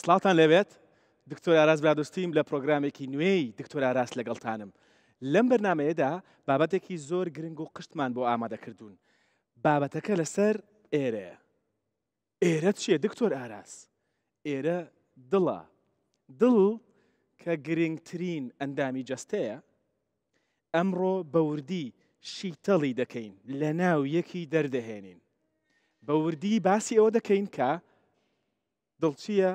سڵاوتان لەبێت دکتۆر ئاراس برادۆستیم لە پرۆگرامێکی نوێی دکتۆر ئاراس لەگەڵتانم لەم بەرنمەیەدا بابەتێکی زۆر گرنگ و قشتمان بۆ ئامادە کردوون بابەتەکە لەسەر ئێرەیە ئێرە چیە دکتۆر ئاراس ئێرە دڵە دڵ کە گرنگترین ئەندامی جەستەیە ئەمڕۆ بە وردی شیتەڵی دەکەین لە ناو یەکی دەردەهێنین بە وردی باسی ئەوە دەکەین کە دڵچیە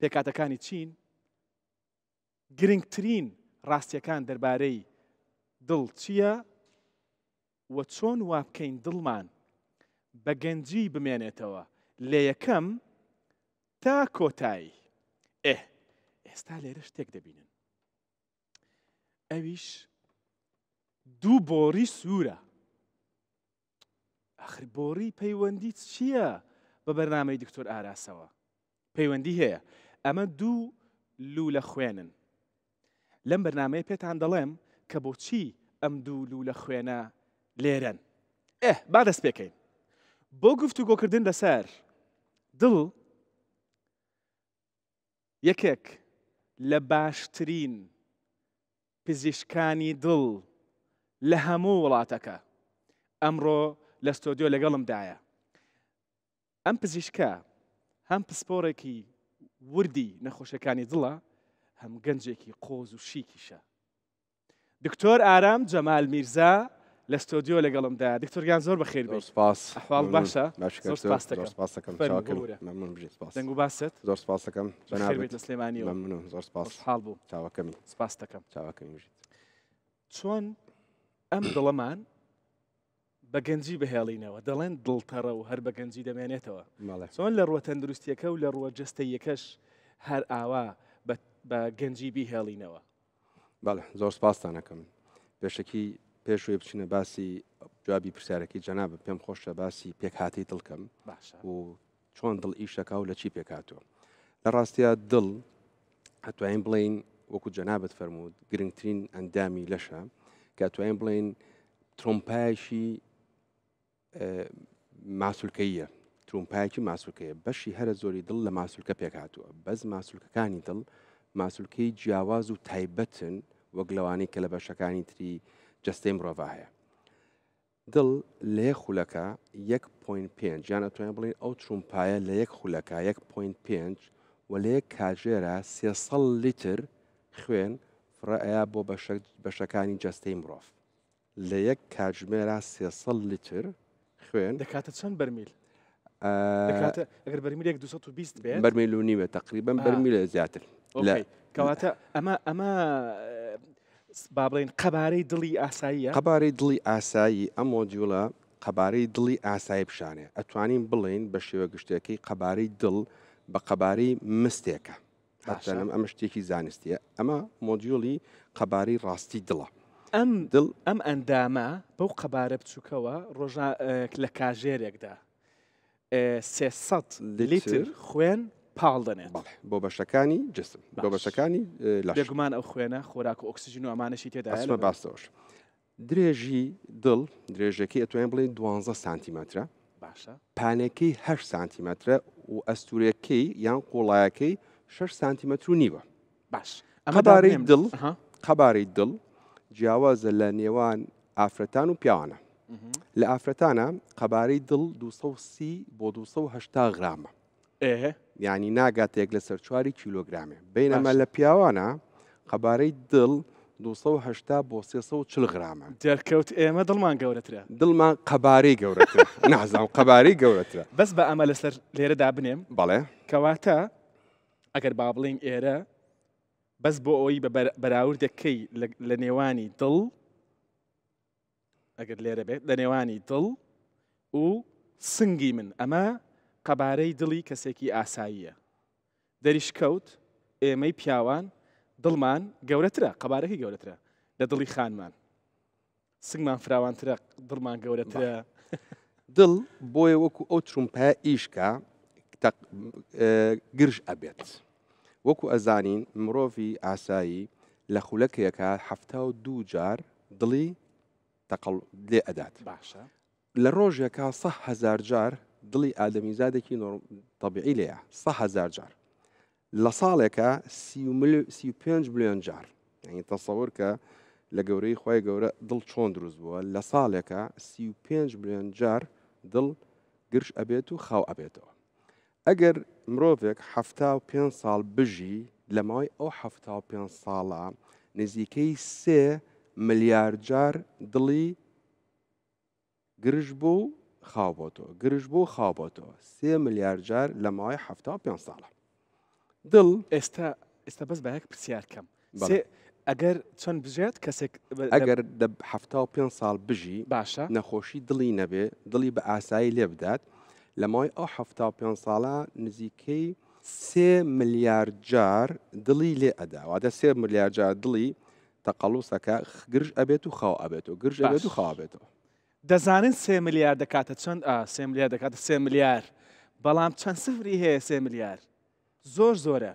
پێکاتەکانی چین گرنگترین ڕاستیەکان دەربارەی دڵ چییە و چۆن وا بکەین دڵمان بە گەنجی بمێنێتەوە لە یەکەم تا کۆتایی ئێ ئێستا لێرە شتێک دەبینن ئەویش دوو بۆڕی سوورە ئەخر بۆڕی پەیوەندی چییە بە بەرنمەی دکتۆر ئاراسەوە پەیوەندی هەیە ئەمە دوو لوو لە خوێنن لەم بەرنمەیە پێتان دەڵێم کە بۆچی ئەم دوو لوو لە خوێنە لێرەن ئێ با دەست پێکەین بۆ گفتوگۆکردن لەسەر دڵ یەکێک لە باشترین پزیشکانی دڵ لە هەموو وڵاتەکە ئەمڕۆ لە ستۆدیۆ لەگەڵمدایە. ئەم پزیشکە هەم پسپۆڕێکی وردی نەخۆشیەکانی دڵە هەم گەنجێکی قۆز و شیکیشە. دکتۆر ئارام جەمال میرزا لە ستۆدیۆ لەگەڵمدایە دکتۆر گیان زۆر بەخێر بێ سپاس ئەحواڵ باشە زۆر سپاستەکەم سپاسەکەم دەنگ و باست زۆر سپاسەکەم بە سلێمانی من زۆر سپاس حاڵ بوو چاوەکەمی سپاستەکەم چاوەکەمی چۆن ئەم دڵەمان بە گەنجی بهێڵینەوە دەڵێن دڵتەڕە و هەر بە گەنجی دەمێنێتەوە چۆن لە ڕوە تەندروستیەکە و لە ڕوە جستە یەکەش هەر ئاوا بە گەنجی بیهێڵینەوە بەڵێ زۆر سپاستانەکەم پێشەکی پێشوێ بچینە باسی جوابی پرسیارەکەی جەنابە پێم خۆشە باسی پێکهاتی دڵکەم و چۆن دڵ ئیش دەکا و لە چی پێکاتوە لە ڕاستە دڵ ئەتوانین بڵین وەکو جەنابەت فەرمووت گرنگترین ئەندامی لەشە کە توانین بڵین ترۆمپایشی ماسولکەیە ترۆمپایکی ماسولکەیە بەشی هەرە زۆری دڵ لە ماسولکە پێک هاتووە بەس ماسولکەکانی دڵ ماسولکەی جیاواز و تایبەتن وەگلەوانی کە لە بەشەکانی تری جستەی مرۆڤ هەیە دڵ لە یەک خولەکە یەک پۆینت پێنج یان ئەتوانین بڵێین ئەو ترومپایە لە یەک خولەکە یەک پۆینت پێنج و لە یەک کاژێرا سێ سەد لیتر خوێن فڕێ ئەیا بۆ بەشە بەشەکانی جەستەی مرۆڤ لە یەک کاتژمێرا سێ سەد لیتر خوێن دەکاتە چەند بەرمیل؟ ئەگەر بەرمیلێک 220 بێت بەرمیل و نیوە تقریبم بەرمی لە زیاتر کەواتە ئەمە ئەمە با بڵێن قەبارەی دڵی ئاساییە قەبارەی دڵی ئاسایی ئەم مۆجیوڵە قەبارەی دڵی ئاسایی پیشانێ ئەتوانین بڵین بە شێوە گشتەکەی قەبارەی دڵ بە قەبارەی مستێکە باشە. ئەمە شتێکی زانستیە ئەمە مۆدیۆلی قەبارەی ڕاستی دڵە ئەم دڵ ئەم ئەندامە بەو قەبارە بچووکەوە ڕۆژە لە کاژێرێکدا سێ لیتر خوێن پاڵ دەنێت بۆ بەشەکانی جسم بۆ بەشەکانی لەگومان ئەو خوێنە خۆراک و ئۆکسسیژن و ئەمانەشی تێدا باسەوەش درێژی دڵ درێژەکەی ئەتوانین بڵێین دوانزە سانتیمەترە باشە پانەکەی هە سانتیمەترە و ئەستورەکەی یان قوڵایەکەی شش سانتیمەتر و نیوە باش قەبارەی دڵ قەبارەی دڵ جیاوازە لە نێوان ئافرەتان و پیاوانە لە ئافرەتانە قەبارەی دڵ 230 بۆ 280 گرامە ئێه. یانی ناگاتە یەک لەسەر چواری کیلۆگرامێ بینەما باشە. لە پیاوانە قەبارەی دڵ 280 بۆ 340 غرامە دەرکەوت ئێمە دڵمان گەورەترە دڵمان قەبارەی گەورەترە نازانم قەبارەی گەورەترە بەس بە ئەمە لەسەر لێرەدا بنێم بەڵێ کەواتە ئەگەر با بڵین ئێرە بەس بۆ ئەوی بە بەر- بەراوردەکەی لە- لە نێوانی دڵ ئەگەر لێرە بێت لە نێوانی دڵ و سنگی من ئەمە قەبارەی دڵی کەسێکی ئاساییە دەریشکەوت ئێمەی پیاوان دڵمان گەورەترە قەبارەکەی گەورەترە لە دڵی خانمان سنگمان فراوانترە دڵمان گەورەترە دڵ بۆیە وەکو ئەو ترومپە ئیشکە گرژ ئەبێت وەکو ئەزانین مرۆڤی ئاسایی لە خولەکێکا حەفتا و دوو جار دڵی تەقەڵ لێ ئەدات باشە لە ڕۆژێکا سە هەزار جار دڵی ئادەمیزادێکی نۆرم طبیعی لێە سە هەزار جار لە ساڵێکە سی و مل- سی و پێنج ملیۆن جار یعنی تەسەور کە لە گەورەی خی گەورە دڵ چۆن دروست بووە لە ساڵێکە سی و پێنج ملیۆن جار دڵ گرش ئەبێت و خاو ئەبێتەوە ئەگەر مرۆڤێک حەفتا و پێنج ساڵ بژی، لە ماوەی ئەو حەفتا و پێنج ساڵە نزیکەی سێ ملیار جار دڵی گرژ بوو و خاو بۆتۆ، گرژ بوو و خاو بۆتۆ، سێ ملیار جار لە ماوەی حەفتا و پێنج ساڵە. دڵ. ئێستا ئێستا بەس با یەک پرسیار کەم. سێ ئەگەر چەند بژێت کەسێک ئەگەر حفتا و پێ ساڵ بژی باشە نەخۆشی دڵی نەبێ دڵی بە ئاسایی لێ بدات لە ماوەی ئەو حفتا و پێ ساڵە نزیکەی سێ ملیار جار دڵی لێ ئەدا وادە سێ ملیار جار دڵی تەقەڵوسەکە گرژ ئەبێت و خاو ئەبێت و گرژ ئەبێت و خاوێتەوە دەزانن سێ ملیار دەکاتە چەند سێ ملیار دەکاتە سێ ملیار بەڵام چەند سفری هەیە سێ ملیار زۆر زۆرە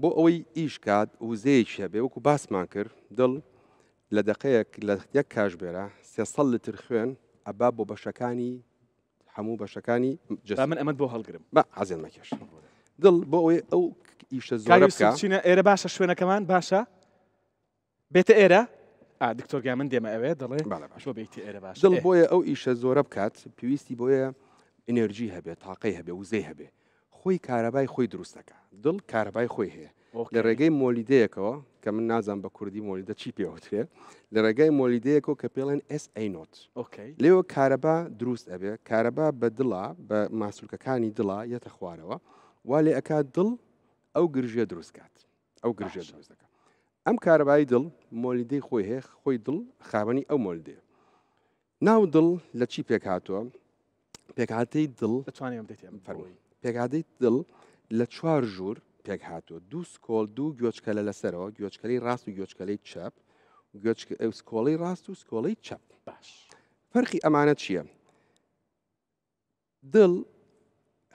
بۆ ئەوەی ئیش کات وزەیەکی هەبێ وەکو باسمان کرد دڵ لە دەقەیەک لە یەک کاژبێرە سێ سەد لتر خوێن ئەبا بۆ بەشەکانی هەموو بەشەکانی با جەستە من ئەمەت بۆ هەڵگرم بە عەزێن مەکێش دڵ بۆ ئەوەی ئەو ئیشە زۆرە کاوی بکە سوچینە ئێرە باشە شوێنەکەمان باشە بێتە ئێرە؟ ئا دکتۆر گیان من دێمە ئەوێ دڵێ بەڵێ باش بۆ بێیتە ئێرە باش دڵ بۆیە ئەو ئیشە زۆرە بکات پێویستی بۆیە ئینێرجی هەبێت تاقەی هەبێ وزەی هەبێ خۆی کارەبای خۆی دروستەکە دڵ کارەبای خۆی هەیە ئۆکەی. لە ڕێگەی مۆلیدەیەکەوە کە من نازان بە کوردی مۆلیدە چی پێوترێ لە ڕێگای مۆلیدەیەکەوە کە پێڵێن ئێس ئەی نۆت ئۆکەی لێوە کارەبا دروست ئەبێ کارەبا بە دڵا بە ماسولکەکانی دڵا یەتە خوارەوە وا لێ ئەکات دڵ ئەو گرژیە دروستکات ئەو گرژە دروست دەکە ئەم کارەبایی دڵ مۆلیدەی خۆی هێخ خۆی دڵ خاوەنی ئەو مۆلدەیە ناو دڵ لە چی پێک هاتووە پێکهاتەی دڵ دەتوانێت بدەێت فەرمووی پێکهادەی دڵ لە چوار ژوور پێک هاتووە دوو سکۆڵ دوو گوێچکەلە لەسەرەوە گوێچکەی ڕاست و گوێچکەلەی چەپ سکۆڵی ڕاست و سکۆڵی چەپ باش فەرخی ئەمانە چییە؟ دڵ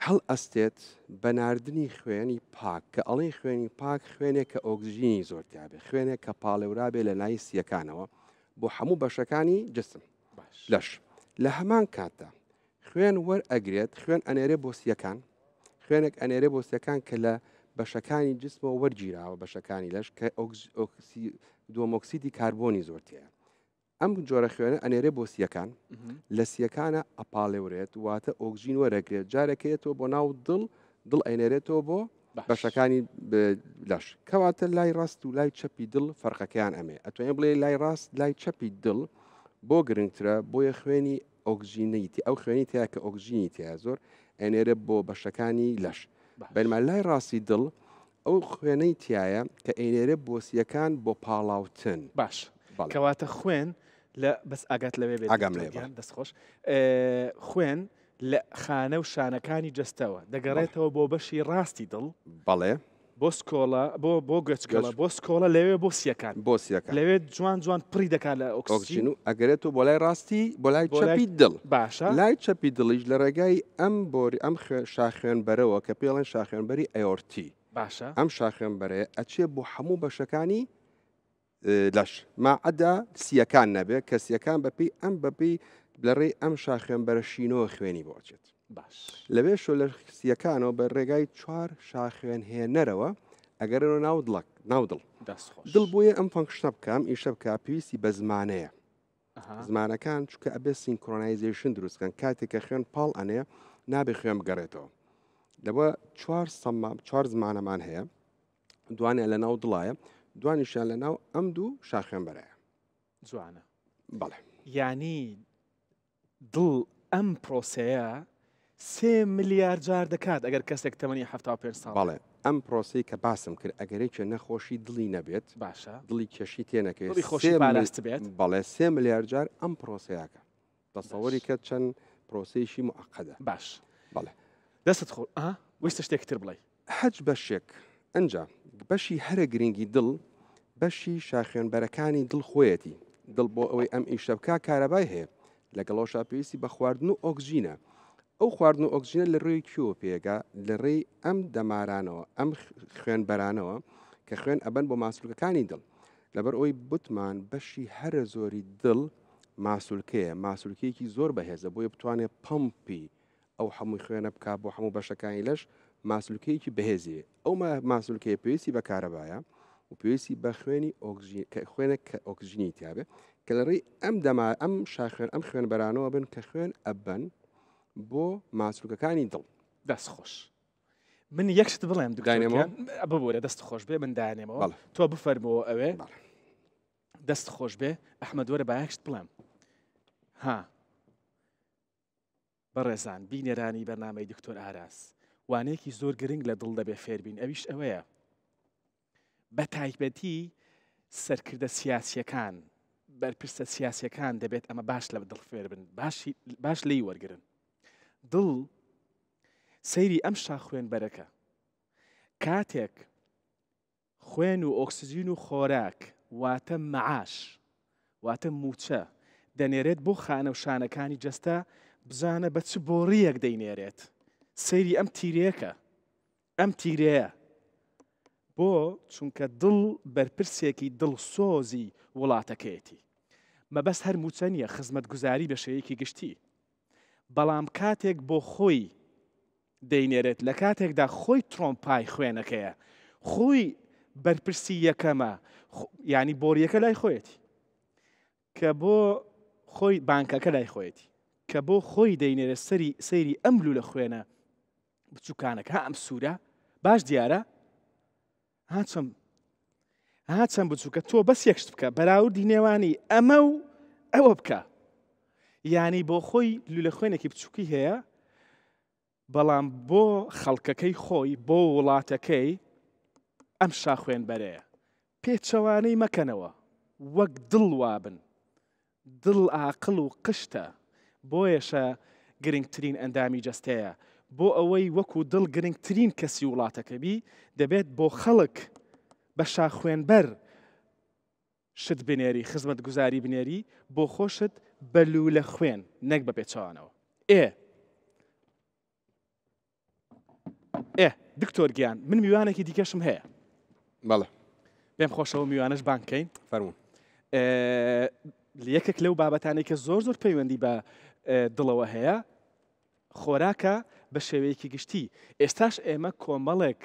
هەڵ ئەستێت بە ناردنی خوێنی پاک کە ئەڵێن خوێنی پاک خوێنێک کە ئۆگزژینی زۆر تیاابێ خوێنێک کە پاڵێورابێ لە نای سیەکانەوە بۆ هەموو بەشەکانی جسم لەش لە هەمان کاتدا خوێن وەر ئەگرێت خوێن ئەنێرێ بۆ سیەکان خوێنێک ئەنێرێ بۆ سیەکان کە لە بەشەکانی جسمەوە وەرگیراوە بەشەکانی لەش کە دومۆکسیدی کاربۆنی زۆرتەیە ئەم جۆرە خوێنە ئەنێرێ بۆ سیەکان لە سیەکانە ئەپاڵێورێت واتە ئۆکجین وەرەگرێت جارەکەیەتەوە بۆ ناو دڵ دڵ ئەینێرێتەوە بۆ بەشەکانی لەش کەواتە لای ڕاست و لای چەپی دڵ فەرقەکەیان ئەمێ ئەتوانێ بڵێ لای ڕاست لای چەپی دڵ بۆ گرنگترە بۆیە خوێنی ئۆکسجینەیتی ئەو خوێنی تیا کە ئۆکسجینی تیا زۆر ئەنێرە بۆ بەشەکانی لەش بەرما لای ڕاستی دڵ ئەو خوێنەی تیایە کە ئەینێرێ بۆسییەکان بۆ پاڵاوتن. باش بەڵێ کەواتە خوێن لە بەس ئاگات لەوێ بێت ئاگام لێ بە دەست خۆش خوێن لە خانە و شانەکانی جستەوە دەگەڕێتەوە بۆ بەشی ڕاستی دڵ بەڵێ بۆ سکۆڵە بۆ بۆ گوێچکەڵە بۆ سکۆڵە لەوێ بۆ سیەکان بۆ سیەکە لەوێت جوان جوان پڕی دەکات لە ئۆکسسیین و ئەگەرێت و بۆ لای ڕاستی بۆ لای بۆ لای دڵ باشە. لای چەپی دڵیش لە ڕێگای ئەم بۆری ئەم شاخوێنبەرەوە کە پێڵێن شاخوێنبەری ئەۆرتی باشە ئەم شاخوێنبەرەیە ئەچێ بۆ هەموو بەشەکانی لەش ماعەدا سیەکان نەبێ کە سیەکان بەپی ئەم بەپی لە ڕێی ئەم شاخوێنبەرە شینەوە خوێنی بۆچێت باش لەوێ شۆ لە سیەکانەوە بە ڕێگای چوار شاخوێن هێنەرەوە ئەگەرەوە ناو دڵک ناو دڵ دڵ بۆیە ئەم فەنکشنە بکەم ئیشە بکە پێویستی بە زمانەیە زمانەکان چونکە ئەبێ سینکرۆنایزەیشن دروست بکەن کاتێک کە خوێن پاڵ ئەنێ نابێ خوێن بگەڕێتەوە لەوە چوار سەمام چوار زمانەمان هەیە دوانیان لە ناو دڵایە دوانیشیان لە ناو ئەم دوو شاخێن بەرەیە جوانە بەڵێ ینی دڵ ئەم پرۆسەیە سێ ملیار جار دەکات ئەگەر کەسێک تەمەنی حەفتا و پێنج ساڵ بێت. بەڵێ ئەم پرۆسەی کە باسم کرد ئەگەرێکێ نەخۆشی دڵی نەبێت باشە دڵی کێشی تێ نەکەێت دڵی خۆشی سێ مل- پاراست بێت. بەڵێ سێ ملیار جار ئەم پرۆسەیەکە تەسەوەری کە چەند پرۆسەیەکی معقدە باش بەڵێ دەستت خۆ ئا ویستە شتێکی تر بڵێی. حەج بەشێک ئنجا بەشی هەرە گرنگی دڵ بەشی شاخێنبەرەکانی دڵ خۆیەتی دڵ بۆ ئەوەی ئەم ئیشە بکە کارەبای هەیە لەگەڵەوەشا پێویستی بە خواردن و ئۆکسجینە ئەو خواردن و ئۆکسجینە لە ڕێی کیۆ پێگا لە ڕێی ئەم دەمارانەوە ئەم خوێنبەرانەوە کە خوێن ئەبەن بۆ ماسولکەکانی دڵ لەبەر ئەوی بتمان بەشی هەرە زۆری دڵ ماسولکەیە ماسولکەیەکی زۆر بەهێزە بۆیە بتوانێت پمپی ئەو هەمووی خوێنە بکا بۆ هەموو بەشەکانی لەش ماسولکەیەکی بەهێزی ئەو ماسولکەیە پێویستی بە کارەبایە و پێویستی بە خوێنی ئۆکسژین کە خوێنێک کە ئۆکسژنی تیاابێ کە لە ڕێی ئەم دەما ئەم شاخوێن ئەم خوێن بەرانەوە بن کە خوێن ئەبەن بۆ ماسولکەکانی دڵ دەست خۆش. من یەکشت بڵێم دکتۆنەوە ببوورە دەست خۆش بێ من دانێمەوە تۆ بفەرمەوە ئەوێ دەست خۆش بێ ئەحمەدوەرە بایەکشت بڵێم ها بەڕێزان بینەرانی بەرنامەی دکتۆر ئاراس وانەیەکی زۆر گرنگ لە دڵ دەبێ فێربین ئەویش ئەوەیە بە تایبەتی سەرکردە سیاسیەکان بەرپرسە سیاسەکان دەبێت ئەمە باش لە دڵ فێربن باش لی وەرگن دڵ سەیری ئەم شاخوێن بەرەکە کاتێک خوێن و ئۆکسجین و خۆراک واتە مەعاش واتە مووچە دەنێرێت بۆ خانە و شانەکانی جەستە، بزانە بە چ بۆڕییەک دەینێرێت. سەیری ئەم تیرەیەکە، ئەم تیرەیە. بۆ چونکە دڵ بەرپرسێکی دڵسۆزی وڵاتەکەیەتی. مەبەست هەر مووچە نییە خزمەتگوزاری بە شێوەیەکی گشتی. بەڵام کاتێک بۆ خۆی دەینێرێت لە کاتێکدا خۆی ترۆمپ پای خوێنەکەیە خۆی بەرپرسی یەکەمە ینی بۆریەکە لای خۆیەتی کە بۆ خۆی بانکەکە لای خۆیەتی کە بۆ خۆی دەینێرە سەری سەیری ئەم لو لە خوێنە بچووکانەکە ئەم سوورە باش دیارە هاچەم هاچەم بچووکە تۆ بەس یەکشت بکە بەراوردی نێوانی ئەمە و ئەوە بکە ینی بۆ خۆی لولە خوێنێکی بچووکی هەیە بەڵام بۆ خەڵکەکەی خۆی بۆ وڵاتەکەی ئەم شاخوێن بەرەیە پێچەوانەی مەکەنەوە وەک دڵ وابن دڵ ئاقڵ و قشتە، بۆیەشە گرنگترین ئەندامی جەستەیە، بۆ ئەوەی وەکو دڵ گرنگترین کەسی وڵاتەکە بی، دەبێت بۆ خەڵک بە شاخوێنبەر شت بنێری، خزمەتگوزاری بنێری، بۆ خۆشت بە لوولە خوێن نەک بە پێچەوانەوە. ئێ. ئێ دکتۆر گیان من میوانێکی دیکەشم هەیە بەڵێ پێم خۆشەوە میوانش بانکەین فەرمون یەکێک لەو بابەتانی کە زۆر زۆر پەیوەندی بە دڵەوە هەیە خۆراکە بە شێوەیەکی گشتی ئێستاش ئێمە کۆمەڵێک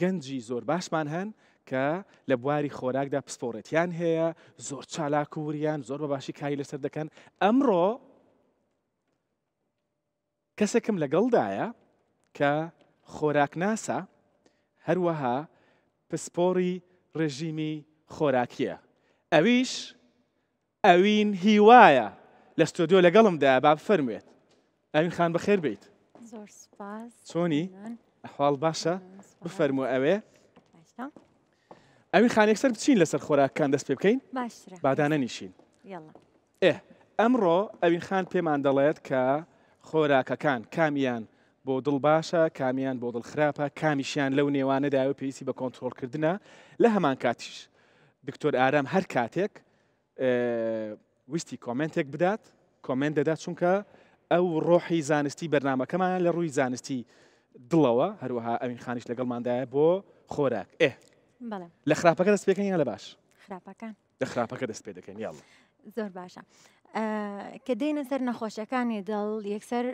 گەنجی زۆر باشمان هەن کە لە بواری خۆراکدا پسپۆڕێتیان هەیە زۆر چالاک ووریان زۆر بە باشی کاری لەسەر دەکەن ئەمڕۆ کەسێکم لەگەڵدایە کە خۆراکناسە، هەروەها پسپۆڕی ڕێژیمی خۆراکییە، ئەویش ئەوین هیوایە لە ستۆدیۆ لەگەڵمدایە با بفەرموێت. ئەوین خان بەخێر بێیت. زۆر سوپاس. چۆنی؟ ئەحواڵ باشە؟ بفەرموو ئەوێ. ئەوی خانێکسەر بچین لەسەر خۆراکان دەست پێ بکەین باشترە بادانە نیشین ئه ئەمڕۆ ئەوین خان پێمان دەڵێت کە خۆراکەکان کامیان بۆ دڵ باشە کامیان بۆ دڵ خراپە کامیشیان لەو نێوانەدایە و پێویستی بە کۆنترۆڵکردنە لە هەمان کاتیش دکتۆر ئارام هەر کاتێک ویستی کۆمنتێک بدات کۆمنت دەدات چونکە ئەو ڕۆحی زانستی بەرنمەکەمان لە ڕووی زانستی دڵەوە هەروەها ئەوین خانیش لەگەڵماندایە بۆ خۆراک ئێ لە خراپەکە دەست پێکەنیان لە باش خراپەکان دە خراپەکە دەست پێ دەکەین یاڵە زۆر باشە. کە دێنە سەر نەخۆشیەکانی دڵ یەکسەر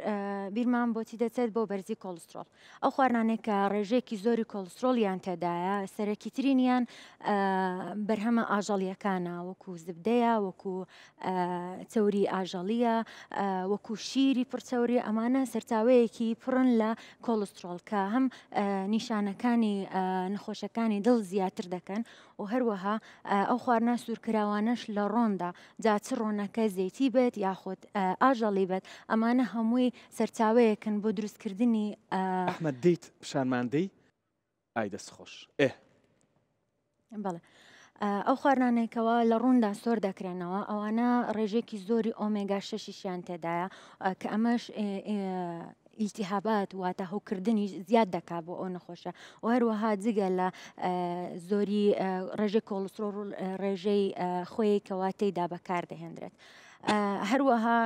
بیرمان بۆچی دەچێت بۆ بەرزی کۆلسترۆل ئەو خواردانێک کە ڕێژەیەکی زۆری کۆلسترۆلیان تێدایە سەرەکی ترینیان بەرهەمە ئاژەڵیەکانە وەکو زبدەیە وەکو چوری ئاژەڵیە وەکو شیری پرچەوری ئەمانە سەرچاوەیەکی پڕن لە کۆلسترۆل کە هەم نیشانەکانی نەخۆشەکانی دڵ زیاتر دەکەن و هەروەها ئەو خواردنە سوورکراوانەش لە ڕۆندا جا چ ڕۆنەکە زەیتی بێت یاخود ئاژەڵی بێت ئەمانە هەمووی سەرچاوەیەکن بۆ دروستکردنی ئەحمەد دیت پیشانمان دەی ئای دەست خۆش ئێ بەڵێ ئەو خواردنانێکەوە لە ڕووندا سۆر دەکرێنەوە ئەوانە ڕێژێکی زۆری ئۆمێگا شەشیشیان تێدایە کە ئەمەش ئیلتیهابات واتە هەوکردنی زیاد دەکات بۆ ئەو نەخۆشە و هەروەها جگە لە زۆری ڕێژەی کۆڵسرۆ ڕێژەی خۆی کەوا تێدا بەکاردەهێنرێت. هەروەها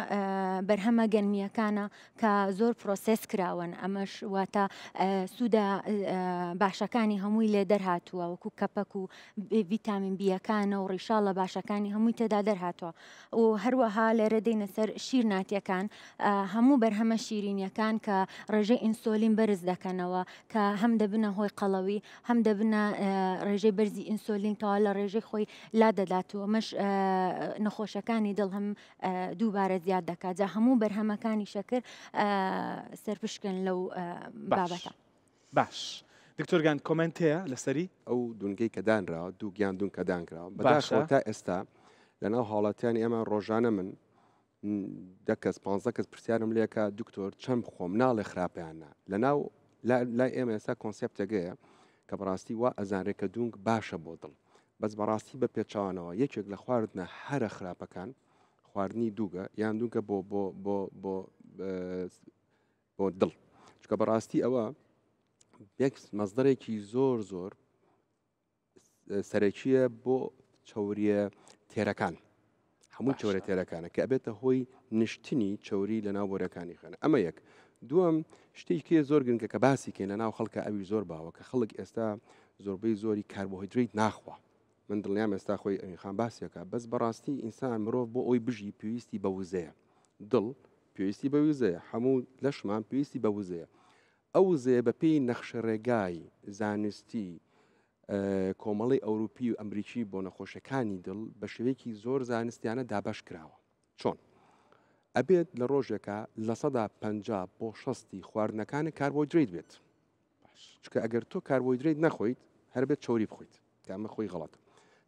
بەرهەمە گەنمیەکانە کە زۆر پرۆسس کراون ئەمەش واتە سوودە باشەکانی هەمووی لێ دەرهاتووە وەکو کەپەک و ڤیتامین بیەکانە و ڕیشاڵە باشەکانی هەمووی تێدا دەرهاتوە و هەروەها لێرە دێنە سەر شیرناتیەکان هەموو بەرهەمە شیرینیەکان کە ڕێژەی ئینسۆلین بەرز دەکەنەوە کە هەم دەبنە هۆی قەڵەوی هەم دەبنە ڕێژەی بەرزی ئینسۆلین کەوا لە ڕێژەی خۆی لا دەدات و ئەمەش نەخۆشەکانی دڵ هەم دووبارە زیاد دەکات جا هەموو بەرهەمەکانی شەکر سەرپشکن لەو بابەتە. باش دکتۆر گان کۆمێنت هەیە لەسەری؟ ئەو دونگەی کە دانراوە دوو گیان دون کە دانکراوە بەداخەوە تا ئێستا لەناو هاوڵاتیانی ئێمە ڕۆژانە من دە کەس پ کەس پرسیارم لێکە دکتۆر چەند بخۆم ناڵێ خراپیانە لەناو لای ئێمە ئێستا کۆنسپتێگەیە کە بەڕاستی وا ئەزانرێت کە دونگ باشە بۆ دڵ بەس بەڕاستی بە پێچوانەوە یەکێک لە خواردنە هەرە خراپەکان خواردنی دووگە یان دووگە بۆ بۆ بۆ بۆ بۆ دڵ چکە بەڕاستی ئەوە یەک مەزدەرێکی زۆر زۆر سەرەکیە بۆ چوریە تێرەکان هەموو چۆرە تێرەکانە کە ئەبێتە هۆی نیشتنی چوری لە ناو بۆرەکانی خانە ئەمە یەک دووەم شتێکی زۆر گرنگە کە باسی کەین لە ناو خەڵکە ئەوی زۆر باوە کە خەڵک ئێستا زۆربەی زۆری کاربۆهیدریت ناخوا من دڵنیام ئێستا خۆی ئەمین خان باسیەکە بەس بەڕاستی ئینسان مرۆڤ بۆ ئەوی بژی پێویستی بە وزەیە دڵ پێویستی بە وزەیە هەموو لەشمان پێویستی بە وزەیە ئەو وزەیە بە پێی نەخشە ڕێگای زانستی کۆمەڵی ئەوروپی و ئەمریکی بۆ نەخۆشەکانی دڵ بە شێوەیەکی زۆر زانستیانە دابش کراوە چۆن ئەبێت لە ڕۆژێکە لە سەدا پ بۆ شستی خواردنەکانی کاربۆدریت بێت باش چونکە ئەگەر تۆ کاربۆیدرەیت نەخۆیت هەر بێت چەوری بخۆیت کە ئەمە خۆی غەڵەتە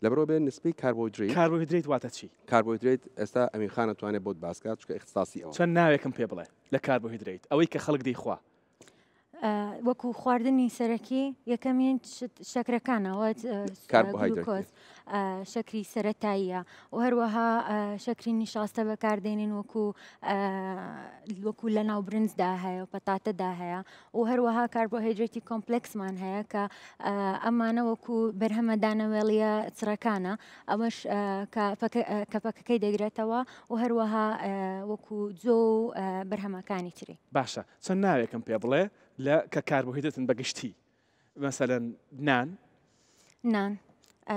لەبەرەوە بێت نسبەی کاربۆیدرەیت کاربۆهیدریت واتە چی؟ کاربۆیدرەیت ئێستا ئەمین خان ئەتوانێت بۆت باس کات چونکە ئیختساسی ئەوە. چەند ناوێکم پێ بڵێ لە کاربۆهیدریت ئەوەی کە خەڵک دەیخوا. وەکو خواردنی سەرەکی یەکەمین شت شەکرەکانە ئەوە کاربۆهایدرێت. گلوکۆز. شەکری سەرەتاییە و هەروەها شەکری نیشاستە بەکاردێنین وەکو وەکو لە ناو برنجدا هەیە و پەتاتەدا هەیە و هەروەها کاربۆهدرێتی کۆمپلکسمان هەیە کە ئەمانە وەکو بەرهەمەدانەوێڵە چڕەکانە ئەمەش کە پەکەکەی دەگرێتەوە و هەروەها وەکو جۆ و بەرهەمەکانی تری باشە چەند ناوێکم پێ بڵێ لە کە کاربۆهدرێتن بەگشتی مەسەلەن نان نان ئە،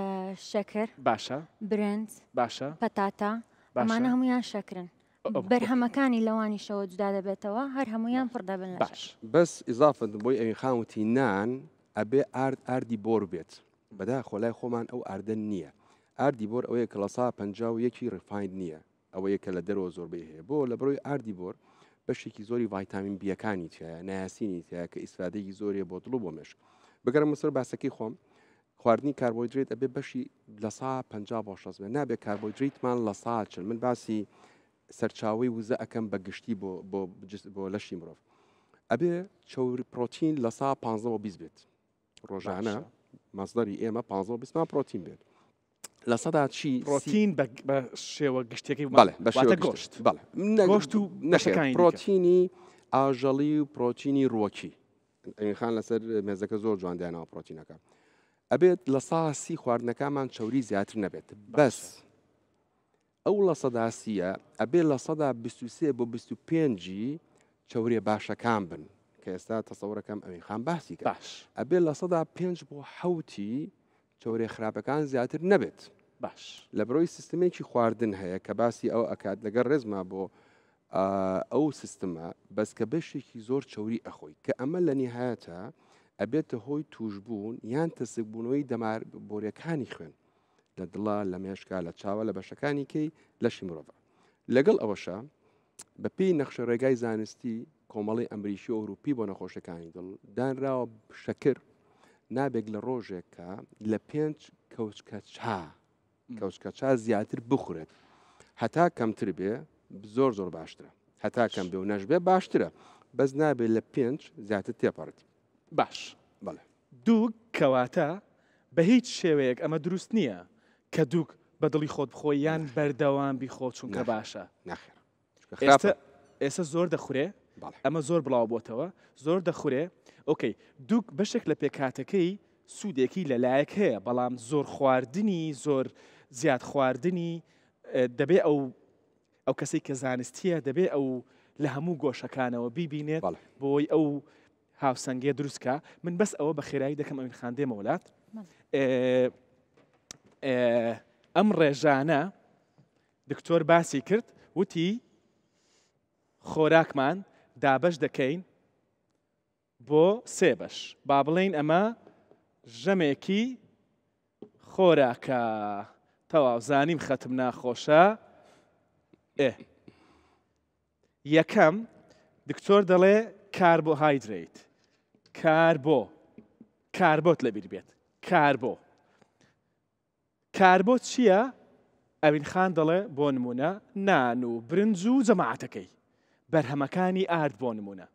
شەکر باشە برنج باشە پەتاتا باشە. ئەمانە هەمویان شەکرن ئەو- بەرهەمەکانی لەوانیشەوە جودا دەبێتەوە هەر هەمویان پڕ دەبن لە شەکر. باش بەس ئیزافە بۆی ئەوین خان وتی نان ئەبێ ئارد ئاردی بۆر بێت بەداخۆ لای خۆمان ئەو ئاردە نییە ئاردی بۆر ئەوەیە کە لە سا پەنجا و یەکی ڕیفایند نییە ئەوەیە کە لە دەرەوە زۆربەی هەیە بۆ لە بەرۆی ئاردی بۆر بەشێکی زۆری ڤایتامین بیەکانی تایە نایاسینی تایە کە ئیسفادەیەکی زۆرێ بۆ دڵ بۆ مێشک بگەرم مسەر باسەکەی خۆم خواردنی کاربۆیدرێت ئەبێ بەشی لە سا پ بۆ شەز بێ نابێت کاربۆیدریتمان لە ساچن من باسی سەرچاوی وزە ئەەکەم بە گشتی بۆ بۆ بۆ لەشی مرۆڤ ئەبێ چور پرۆتین لە سا پ بۆ بیست بێت ڕۆژانە مەزدەری ئێمە پ بیستمان پرۆتین بێت لە سەدا چی ڕۆتین بە شێوە گشتەکەی بەڵێ گۆشت بەڵێ گۆشت و نەشەکانی پرۆتینی ئاژەڵی و پرۆتینی ڕۆکی ئەمیخان لەسەر مێزەکە زۆر جوان دایانەوە پرۆتینەکە ئەبێت لە ساسی خواردنەکەمان چوری زیاتر نەبێت بەس ئەو لەسەدا سیە ئەبێ لەسەدا بیست و سێ بۆ بیست و پێنج ی چەورێ باشەکان بن کە ئێستا تەسەورەکەم ئەمین خان باسی کرد باش ئەبێ لەسەدا پێنج بۆ حەوتی چەورێ خراپەکان زیاتر نەبێت باش لە برۆی سیستمێکی خواردن هەیە کە باسی ئەو ئەکات لەگەر ڕێزما بۆ ئا، ئەو سیستمە بەس کە بەشێکی زۆر چەوری ئەخۆی کە ئەمە لە نیهایەتا ئەبێتە هۆی تووشبوون یان تەسکبوونەوەی دەمار بۆریەکانی خوێن لە دڵە لە مێشکە لە چاوە لە بەشەکانی کەی لەشی مرۆڤە لەگەڵ ئەوەشە بەپی نەخشە ڕێگای زانستی کۆمەڵی ئەمریکی ئەوروپی بۆ نەخۆشەکانی دڵ دانراوە شەکر نابێک لە ڕۆژێکە لە پێنج کەوچکە چا کەوچکە چا زیاتر بخورێت هەتا کەمتر بێ زۆر زۆر باشترە هەتا کەم بێ و نەشبێ باشترە بەس نابێت لە پێنج زیاتر تێپەڕێت باش. بەڵێ. دووک کەواتە بە هیچ شێوەیەک ئەمە دروست نییە کە دووک بە دڵی خۆت بخۆی یان بەردەوام بیخۆ چونکە باشە. نەخێر. چونکە خراپە. ئێستە ئێستە زۆر دەخورێ بەڵێ. ئەمە زۆر بڵاو بۆتەوە زۆر دەخورێ ئۆکەی دووک بەشێک لە پێکهاتەکەی سوودێکی لە لایەک هەیە بەڵام زۆر خواردنی زۆر زیاد خواردنی دەبێ ئەو ئەو کەسەی کە زانستییە دەبێ ئەو لە هەموو گۆشەکانەوە بیبینێت بەڵێ. بۆی ئەو هاوسەنگیە دروست کا. من بەس ئەوە بە خێرایی دەکەم ئەوین خان دێمە وەلات. ئەم ڕێژانە دکتۆر باسی کرد وتی خۆراکمان دابەش دەکەین بۆ سێ بەش، با بڵێین ئەمە ژەمێکی خۆراکە. تەواو، زانیم خەتم ناخۆشە. ئێ. یەکەم، دکتۆر دەڵێ کاربۆهایدریت. کاربۆ. کاربۆت لەبیر بێت. کاربۆ. کاربۆ چیە ئەوین خان دەڵێ بۆ نمونە نان و برنج و جەماعەتەکەی بەرهەمەکانی ئارد بۆ نمونە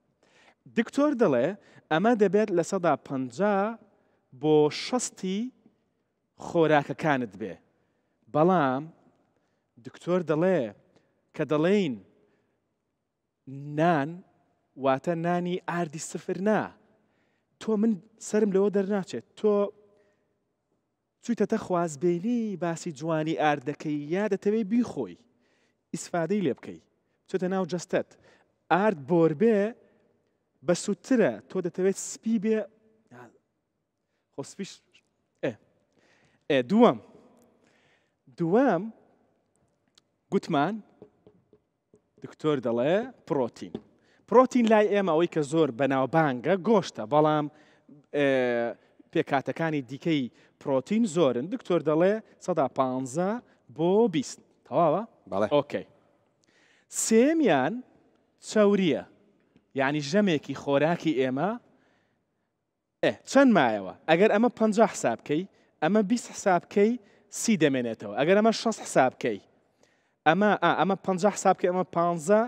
دکتۆر دەڵێ ئەمە دەبێت لە سەدا پەنجا بۆ شەستی خۆراکەکانت بێ بەڵام دکتۆر دەڵێ کە دەڵێین نان واتە نانی ئاردی سفر نا تۆ من سرم لەوە دەرناچێت تۆ چویتەتە خوازبێنی باسی جوانی ئاردەکەی یا دەتەوێ بیخۆی ئیسفادەی لێ بکەی چێتە ناو جەستەت ئارد بۆربێ بە سووترە تۆ دەتەوێت سپی بێ خۆ سپیش دووەم دووەم گوتمان دکتۆر دەڵێ پرۆتین پرۆتین لای ئێمە ئەوەی کە زۆر بەناوبانگە گۆشتە بەڵام پێکاتەکانی دیکەی پرۆتین زۆرن دکتۆر دەڵێ سەدا پ بۆ بیست تەواوە بەڵێ ئۆکەی سێمیان چاوریە یعنی ژەمێکی خۆراکی ئێمە ئێ چەند مایەوە ئەگەر ئەمە پەنجا حساب کەی ئەمە بیست حساب کەی سی دەمێنێتەوە ئەگەر ئەمە شەست حساب کەی ئەمە ئا ئەمە پەنجا حساب کە ئەمە پانزە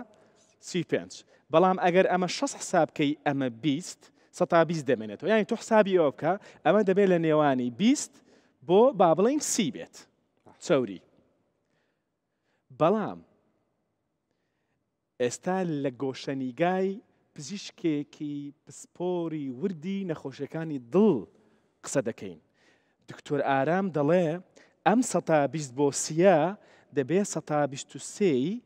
سی پێنج بەڵام ئەگەر ئەمە شەست حساب کەی ئەمە بیست سەتا بیست دەمێنێتەوە یانی تۆ حسابی ئەوە بکە ئەمە دەبێت لە نێوانی بیست بۆ با بڵین سی بێت چوری بەڵام ئێستا لە گۆشەنیگای پزیشکێکی پسپۆری وردی نەخۆشیەکانی دڵ قسە دەکەین. دکتۆر ئارام دەڵێ ئەم سەتا بیست بۆ سیە دەبێ سەتا بیست و سێی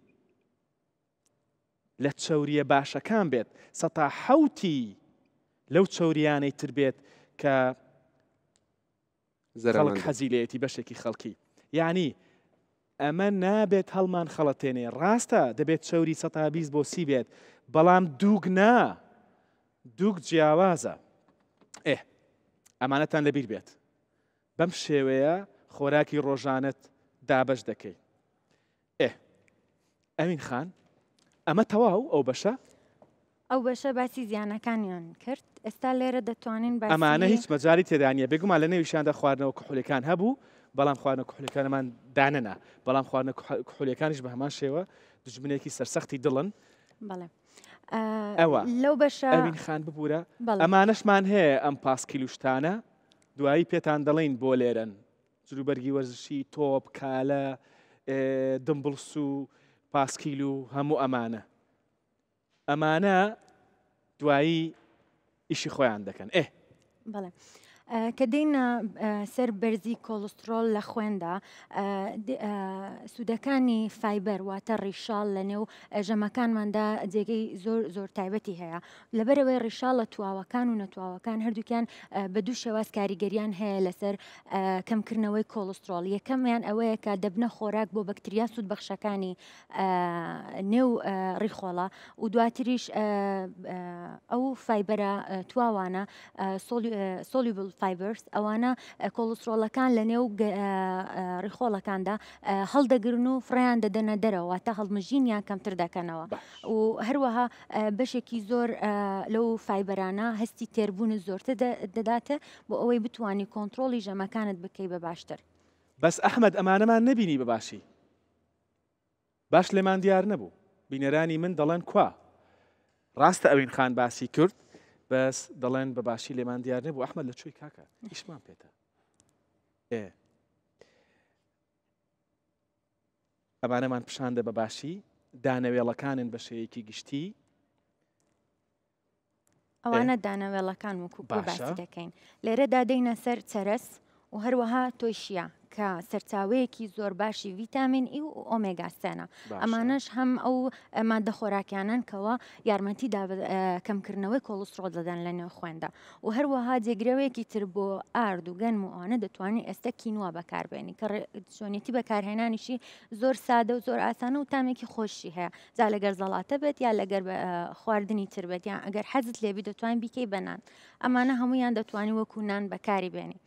لە چەوریە باشەکان بێت سەتا حوتی لەو چەوریانەی تر بێت کە خەڵک حەزی لەیەتی بەشێکی خەڵکی یعنی ئەمە نابێت هەڵمان خەڵەتێنێ ڕاستە دەبێت چەوری سەتا بیست بۆ سی بێت بەڵام دووگ نا دووگ جیاوازە ئێ ئەمانەتان لەبیر بێت بەم شێوەیە خۆراکی ڕۆژانت دابش دەکەیت ئێ ئەوین خان ئەمە تەواو ئەو بەشە؟ ئەو بەشە باسی زیانەکانیان کرد ئێستا لێرە دەتوانین باسی ئەمانە هیچ مەجاری تێدا نیە بێگومان لە نێویشاندا خواردنەوە کحولەکان هەبوو بەڵام خواردنە کحولەکانمان دانەنا بەڵام خواردنە کحولەکانیش بە هەمان شێوە دژمنێکی سەرسەختی دڵن بەڵێ ئەوە لەو بەشە ئەوین خان ببوورە ئەمانەشمان هەیە ئەم پاسکیلوشتانە دوایی پێتان دەڵین بۆ لێرەن جلوبەرگی وەرزشی، تۆپ، کالە، دمبڵس و پاسکیل و هەموو ئەمانە. ئەمانە دوایی ئیشی خۆیان دەکەن ئێ. بەڵێ. کە دێینە سەر بەرزی کۆلسترۆل لە خوێندا سوودەکانی فایبەر واتە ڕیشاڵ لە نێو ژەمەکانماندا جێگەی زۆر زۆر تایبەتی هەیە لەبەرئەوەی ڕیشاڵە تواوەکان و نەتواوەکان هەردووکیان بە دوو شێواز کاریگەریان هەیە لەسەر کەمکردنەوەی کۆلسترۆڵ یەکەمیان ئەوەیە کە دەبنە خۆراک بۆ بەکتریا سوود بەخشەکانی نێو ڕیخۆڵە و دواتریش ئەو فایبەرە تواوانە سۆلیبل فایبرس ئەوانە کۆلسترۆڵەکان لە نێو ڕیخۆڵەکاندا هەڵدەگرن و فڕیان دەدەنە دەرەوە تا هەڵمژینیان کەمتر دەکەنەوە و هەروەها بەشێکی زۆر لەو فایبەرانە هەستی تێربوونت زۆرتر دەداتێ بۆ ئەوەی بتانی کۆنتترۆڵی ژەمەکانت بکەی بە باشتر. بەس ئەحمەد ئەمانەمان نەبینی بە باشی باش لێمان دیار نەبوو بینەرانی من دەڵێن کوا ڕاستە ئەوین خان باسی کرد بەس دەڵێن بە باشی لێمان دیار نەبوو ئەحمەد لە چۆی کاکە ئیشمان پێتە ئێ ئەمانەمان پیشاندە بە باشی دانەوێڵەکانن بە شێیەکی گشتی ئەوانە دانەوێڵەکان وەکو باسی دەکەین لێرەدا دەینە سەر چەرەس و هەروەها تۆشیە کە سەرچاوەیەکی زۆر باشی ویتامین ئی و ئۆمێگاسێنە ئەمانش هەم ئەو مادە خۆراکیانن کەەوە یارمەتی کەمکردنەوەی کۆلسترۆ دەدەن لە نێو خوێندا و هەروەها جێگرەوەیەکی تر بۆ ئارد و گەنم و ئەوانە دەتوانین ئێستا کینوا بەکاربێنی کە چۆنێتی بەکارهێنانیشی زۆر سادە و زۆر ئاسانە و تامێکی خۆشی هەیە جا لەگەر زەڵاتە بێت یا لەگەر خواردنی تربێت یان ئەگەر حەزت لێبی دەتوانین بیکەی بەنان ئەمانە هەمویان دەتوانانی وەکو نان بەکاری بێنی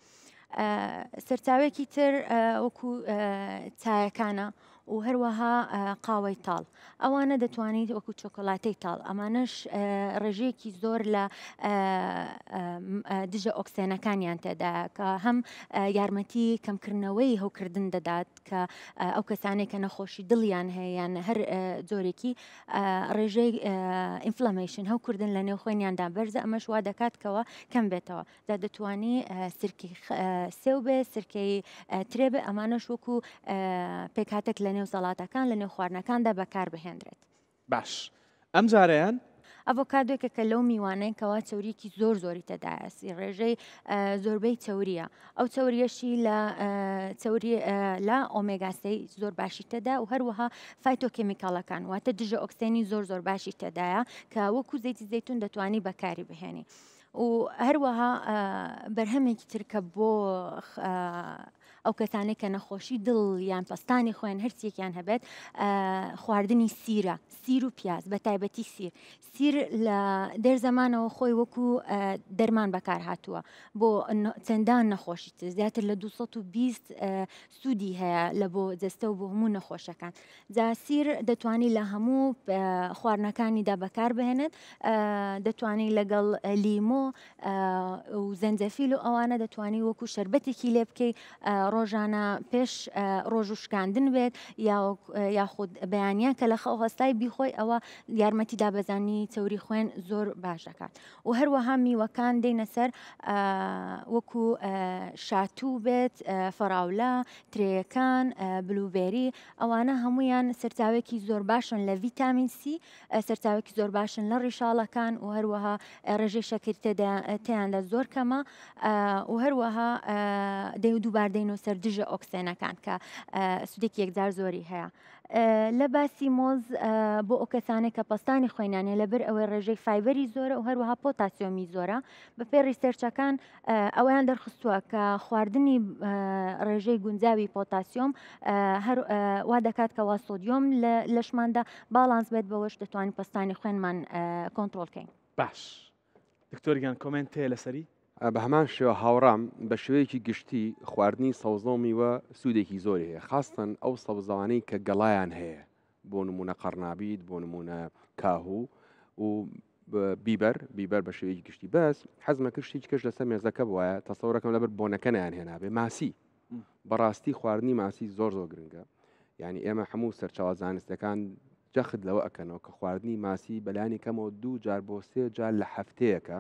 سەرچاوێکی تر وەکو چایەکانە و هەروەها قاوەی تاڵ ئەوانە دەتوانیت وەکو چۆکۆلاتەی تاڵ ئەمانەش ڕێژەیەکی زۆر لە دژە ئۆکسێنەکانیان تێدا کە هەم یارمەتی کەمکردنەوەی هەوکردن دەدات کە ئەو کەسانێک کە نەخۆشی دڵیان هەیەیان هەر جۆرێکی ڕێژەی ئینفلامەیشن هەوکردن لە نێو خوێنیاندا بەرزە ئەمەش وا دەکاتکەوە کەم بێتەوە جا دەتوانی سرکەی سێو بێ سرکەی ترێ بێ ئەمانەش وەکو پێکاتێک لە نێو سەڵاتەکان لە نێو خواردنەکاندا بەکار بهێنرێت باش ئەم جارەیان ئەڤۆکادۆکێکە لەو میوانەی کەوا چوریکی زۆر زۆری تەدایەسی ڕێژەی زۆربەی چوریە ئەو چوریەشی لە چوری لە ئۆمێگاسی زۆر باشی تێدا و هەروەها فایتۆ کمیکاڵەکان واتە دژە ئۆکسێنی زۆر زۆر باشی تێدایە کە وەکو زەیتی زەتون دەتوانی بەکاری بهێنی. و هەروەها بەرهەمێکی تر کە بۆ ئەو کەسانێک کە نەخۆشی دڵ یان پستانی خۆیان هەرسێکیان هەبێت خواردنی سیرە سیر و پیاز بە تایبەتی سیر سیر لە دەر زمانەوە خۆی وەکو دەرمان بەکار هاتووە بۆ چەندان نەخۆشی زیاتر لە 220 سودی هەیە لە بۆ جەستە و بۆ هەموو نەخۆشەکان جا سیر دەتوانی لە هەموو خواردنەکانیدا بەکاربهێنێت دەتوانی لەگەڵ لیمۆ و زەنجەفیل و ئەوانە دەتوانی وەکو شربەتێکی لێ بکەی ڕۆژانە پێش ڕۆژ و شکاندن بێت یاخود بەیانە کە لە خەو هەستای بیخۆی ئەوە یارمەتیدا بەزانی چوری خوێن زۆر باشەکان و هەروەها میوەکان دێنە سەر وەکو شاتوو بێت فەراولە ترێیەکان بلوبێری ئەوانە هەمویان سەرچاوێکی زۆر باشن لە ڤیتامین سی سەرچاوێکی زۆر باشن لە ڕیشاڵەکان و هەروەها ڕێژێ شەکر تێیاندا زۆر کەمە و هەروەها دەی و دووباردەین و سەر دژە ئۆکسێنەکان کە سودێکی یەکجار زۆری هەیە. لە باسی مۆز بۆ ئەو کەسانێک کە پەستانی خوێنیان هەیە لەبەر ئەوەی ڕێژەی فایبەری زۆرە و هەروەها پۆتاسیۆمی زۆرە بە پێ ریسێرچەکان ئەویان دەرخستووە کە خواردنی ڕێژەی گونجاوی پۆتاسیۆم وا دەکات کەوا سۆدیۆم لە لەشماندا باڵانس بێت بەوەش دەتوانین پەستانی خوێنمان کۆنتترۆلکەین باش. دکتۆر گیان کۆمێنت هەیە لەسەری؟ بە هەمان شێوە هاوڕام بە شێوەیەکی گشتی خواردنی سەوزە و میوە سوودێکی زۆری هەیە خاستەن ئەو سەوزەوانەی کە گەڵایان هەیە بۆ نمونە قەڕنابیت بۆ نمونە کاهوو و بیبەر بیبەر بە شێوەیەکی گشتی بەس حەزمە کرشتی کەش لەسەر مێزەکە بواە تەسەورەکەم لەبەر بۆنەکە نیان هێنابێ ماسی بەڕاستی خواردنی ماسی زۆر زۆر گرنگە یعنی ئێمە هەموو سەرچاوە زانستەکان جەخت لەوە ئەکەنەوە کە خواردنی ماسی بەلانی کەمەوە دوو جار بۆ سێ جار لە هەفتەیەەکە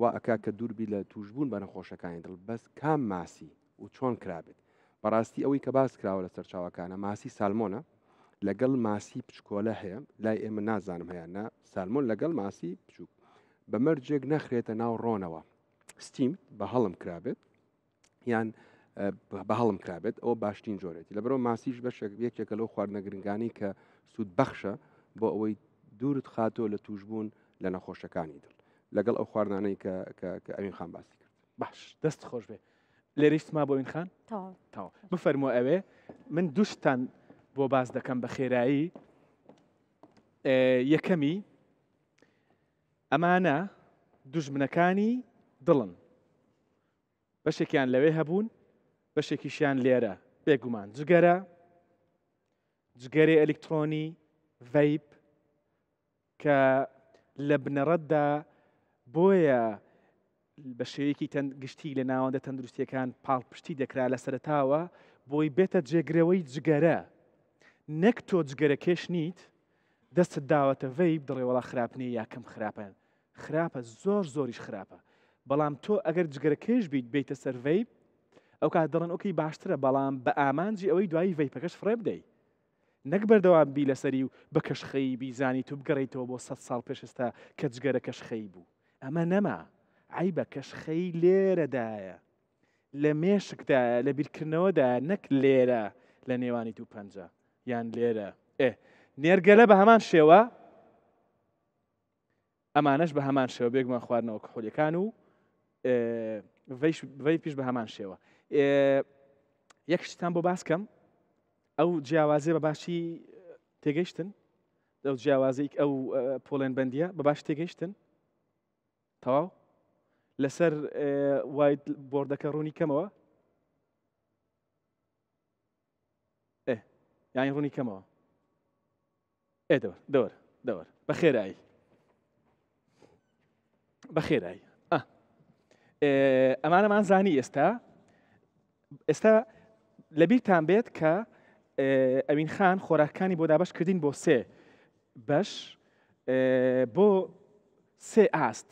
وا ئەک کە دووربی لە توشببوون بە نەخۆشەکانی دڵ بەس کام ماسی و چۆن کرابێت بەڕاستی ئەوەی کە باس کراوە لە سەرچاوەکانە ماسی سالمۆنە لەگەڵ ماسی پچکۆلە هەیە لای ئێمە نازانم هەیەیان نا سالمۆن لەگەڵ ماسی بچووک بەمەرجێک نەخرێتە ناو ڕۆنەوە ستیم بە هەڵم کرابێت یان بەهڵم کرابێت ئەو باشترین جۆرێتی لە بەرەوە ماسیش بەشێک یەکێکە لەو خواردنە گرنگانی کە سوود بەخشە بۆ ئەوەی دوورت خاتۆ لە توشببوون لە نەخۆشەکانی دڵ لەگەڵ ئەو خواردانەی کە ئەوین خان باسی کرد باش دەست خۆش بێ لێریشتما بۆین خان بفەرمو ئەوێ من دوشتان بۆ باس دەکەم بە خێرایی یەکەمی ئەمانە دژمنەکانی دڵن بەشێکیان لەوێ هەبوون بەشێکیشیان لێرە بێگومان جگەرە جگەرێ ئەلکترۆنی ڤیپ کە لە بنەڕەتدا بۆیە بە شێوەیەکی تەند گشتی لە ناوەندە تەندروستیەکان پاڵپشتی دەکرا لە سەرتاوە بۆی بێتە جێگرەوەی جگەرە نەک تۆ جگەرەکێش نیت دەستت داوەتە ڤیپ دەڵێ وڵا خراپنی یاکەم خراپەن خراپە زۆر زۆریش خراپە بەڵام تۆ ئەگەر جگەرەکێش بیت بیتە سەر ڤیپ ئەو کات دەڵێن ئۆکەی باشترە بەڵام بە ئامانجی ئەوەی دوایی ڤیپەکەش فڕێ بدەی نەک بەردەوام بی لەسەری و بە کەشخەی بیزانی تو بگەڕیتەوە بۆ سە ساڵ پێشستا کە جگەرە کەشخەی بوو ئەمە نەما ئای بە کەشخەی لێرەدایە لە مێشکدا لە بیرکردنەوەدا نەک لێرە لە نێوانی دوو پەنجە یان لێرە ئێ نێرگەلە بە هەمان شێوە ئەمانەش بە هەمان شێوە بێگومان خواردنەوە کحولیەکان و ڤی پیش بە هەمان شێوە یەکشتان بۆ باس کەم ئەو جیاوازێ بە باشی تێگەشتن لەو جیاوازێک ئەو پۆڵێن بەندە بە باش تێگەشتن تەواو لەسەر وایت بردەکە ڕوونی کەمەوە ئێ یانی ڕوونی کەمەوە ئێ دەوەر دەوەر دەوەر بە خێرایی بە خێرایی ئەمانەمان زانی ئێستا ئێستا لەبییران بێت کە ئەوین خان خۆراکانی بۆ دابش کردین بۆ سێ بەش بۆ سێ ئاست